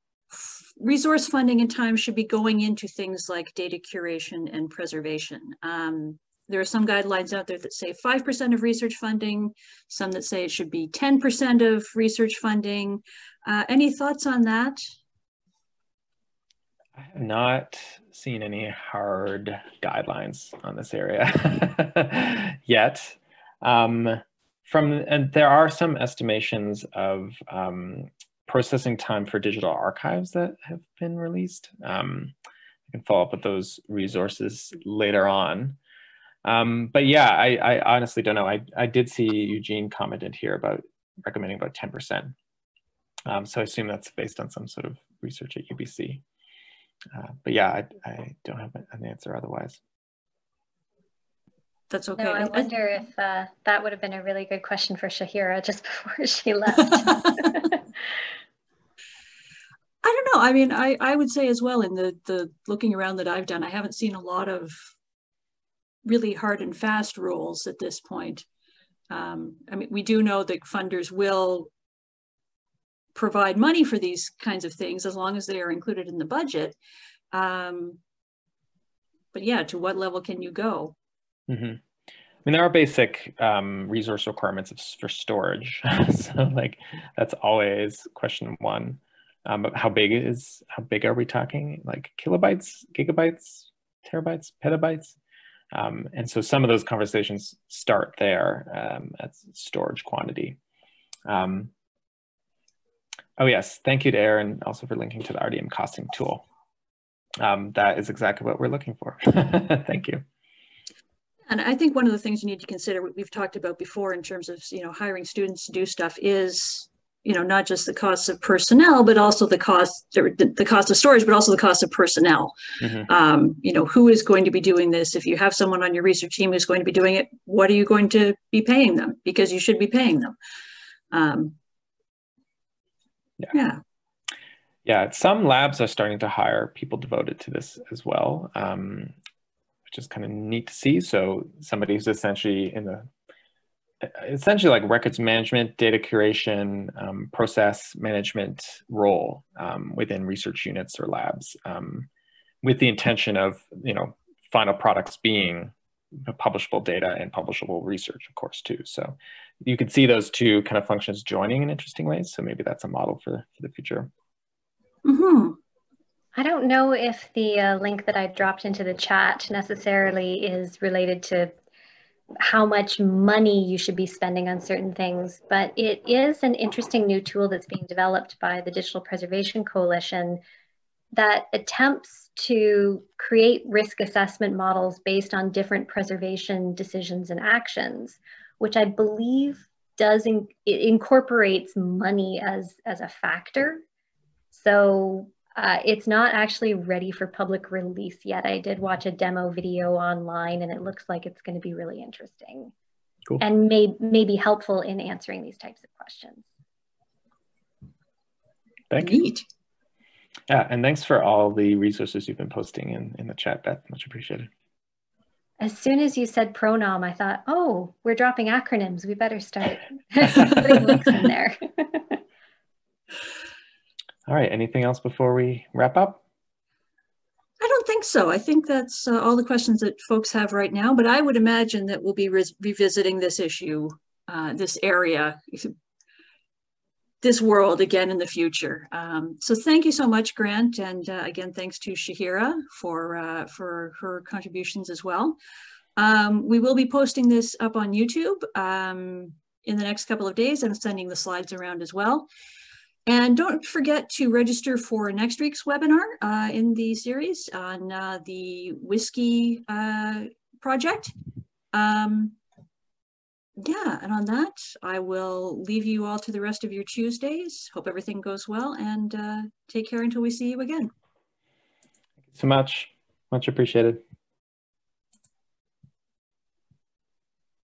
resource funding and time should be going into things like data curation and preservation. Um, there are some guidelines out there that say 5% of research funding, some that say it should be 10% of research funding. Uh, any thoughts on that? I have not seen any hard guidelines on this area yet. Um, from and there are some estimations of um, processing time for digital archives that have been released. Um, I can follow up with those resources later on. Um, but yeah, I, I, honestly don't know. I, I did see Eugene commented here about recommending about 10%. Um, so I assume that's based on some sort of research at UBC. Uh, but yeah, I, I don't have an answer otherwise. That's okay. No, I wonder if uh, that would have been a really good question for Shahira just before she left. I don't know. I mean, I, I would say as well in the the looking around that I've done, I haven't seen a lot of really hard and fast rules at this point. Um, I mean, we do know that funders will provide money for these kinds of things as long as they are included in the budget. Um, but yeah, to what level can you go? Mm-hmm. I mean, there are basic um, resource requirements for storage. so like, that's always question one. Um, how big is, how big are we talking? Like kilobytes, gigabytes, terabytes, petabytes? Um, and so some of those conversations start there um, at storage quantity. Um, oh yes, thank you to Aaron also for linking to the RDM costing tool. Um, that is exactly what we're looking for. thank you. And I think one of the things you need to consider, we've talked about before in terms of, you know, hiring students to do stuff is, you know, not just the cost of personnel, but also the cost, the cost of storage, but also the cost of personnel. Mm-hmm. Um, you know, who is going to be doing this? If you have someone on your research team who's going to be doing it, what are you going to be paying them? Because you should be paying them. Um, yeah. yeah. Yeah, some labs are starting to hire people devoted to this as well. Um, which is kind of neat to see. So somebody who's essentially in the essentially like records management, data curation, um, process management role um, within research units or labs, um, with the intention of you know final products being publishable data and publishable research, of course, too. So you can see those two kind of functions joining in interesting ways. So maybe that's a model for, for the future. Mm-hmm. I don't know if the uh, link that I dropped into the chat necessarily is related to how much money you should be spending on certain things, but it is an interesting new tool that's being developed by the Digital Preservation Coalition that attempts to create risk assessment models based on different preservation decisions and actions, which I believe does in, incorporates money as, as a factor. So uh, it's not actually ready for public release yet. I did watch a demo video online and it looks like it's going to be really interesting cool. and may, may be helpful in answering these types of questions. Thank you. Yeah, and thanks for all the resources you've been posting in, in the chat, Beth. Much appreciated. As soon as you said PRONOM, I thought, oh, we're dropping acronyms. We better start putting links in there. all right, anything else before we wrap up? I don't think so. I think that's uh, all the questions that folks have right now, but I would imagine that we'll be re revisiting this issue, uh, this area this world again in the future. Um, so thank you so much, Grant. And uh, again, thanks to Shahira for, uh, for her contributions as well. Um, we will be posting this up on YouTube um, in the next couple of days and sending the slides around as well. And don't forget to register for next week's webinar uh, in the series on uh, the whiskey uh, project. Um, yeah, and on that, I will leave you all to the rest of your Tuesdays. Hope everything goes well and uh, take care until we see you again. Thank you so much. Much appreciated.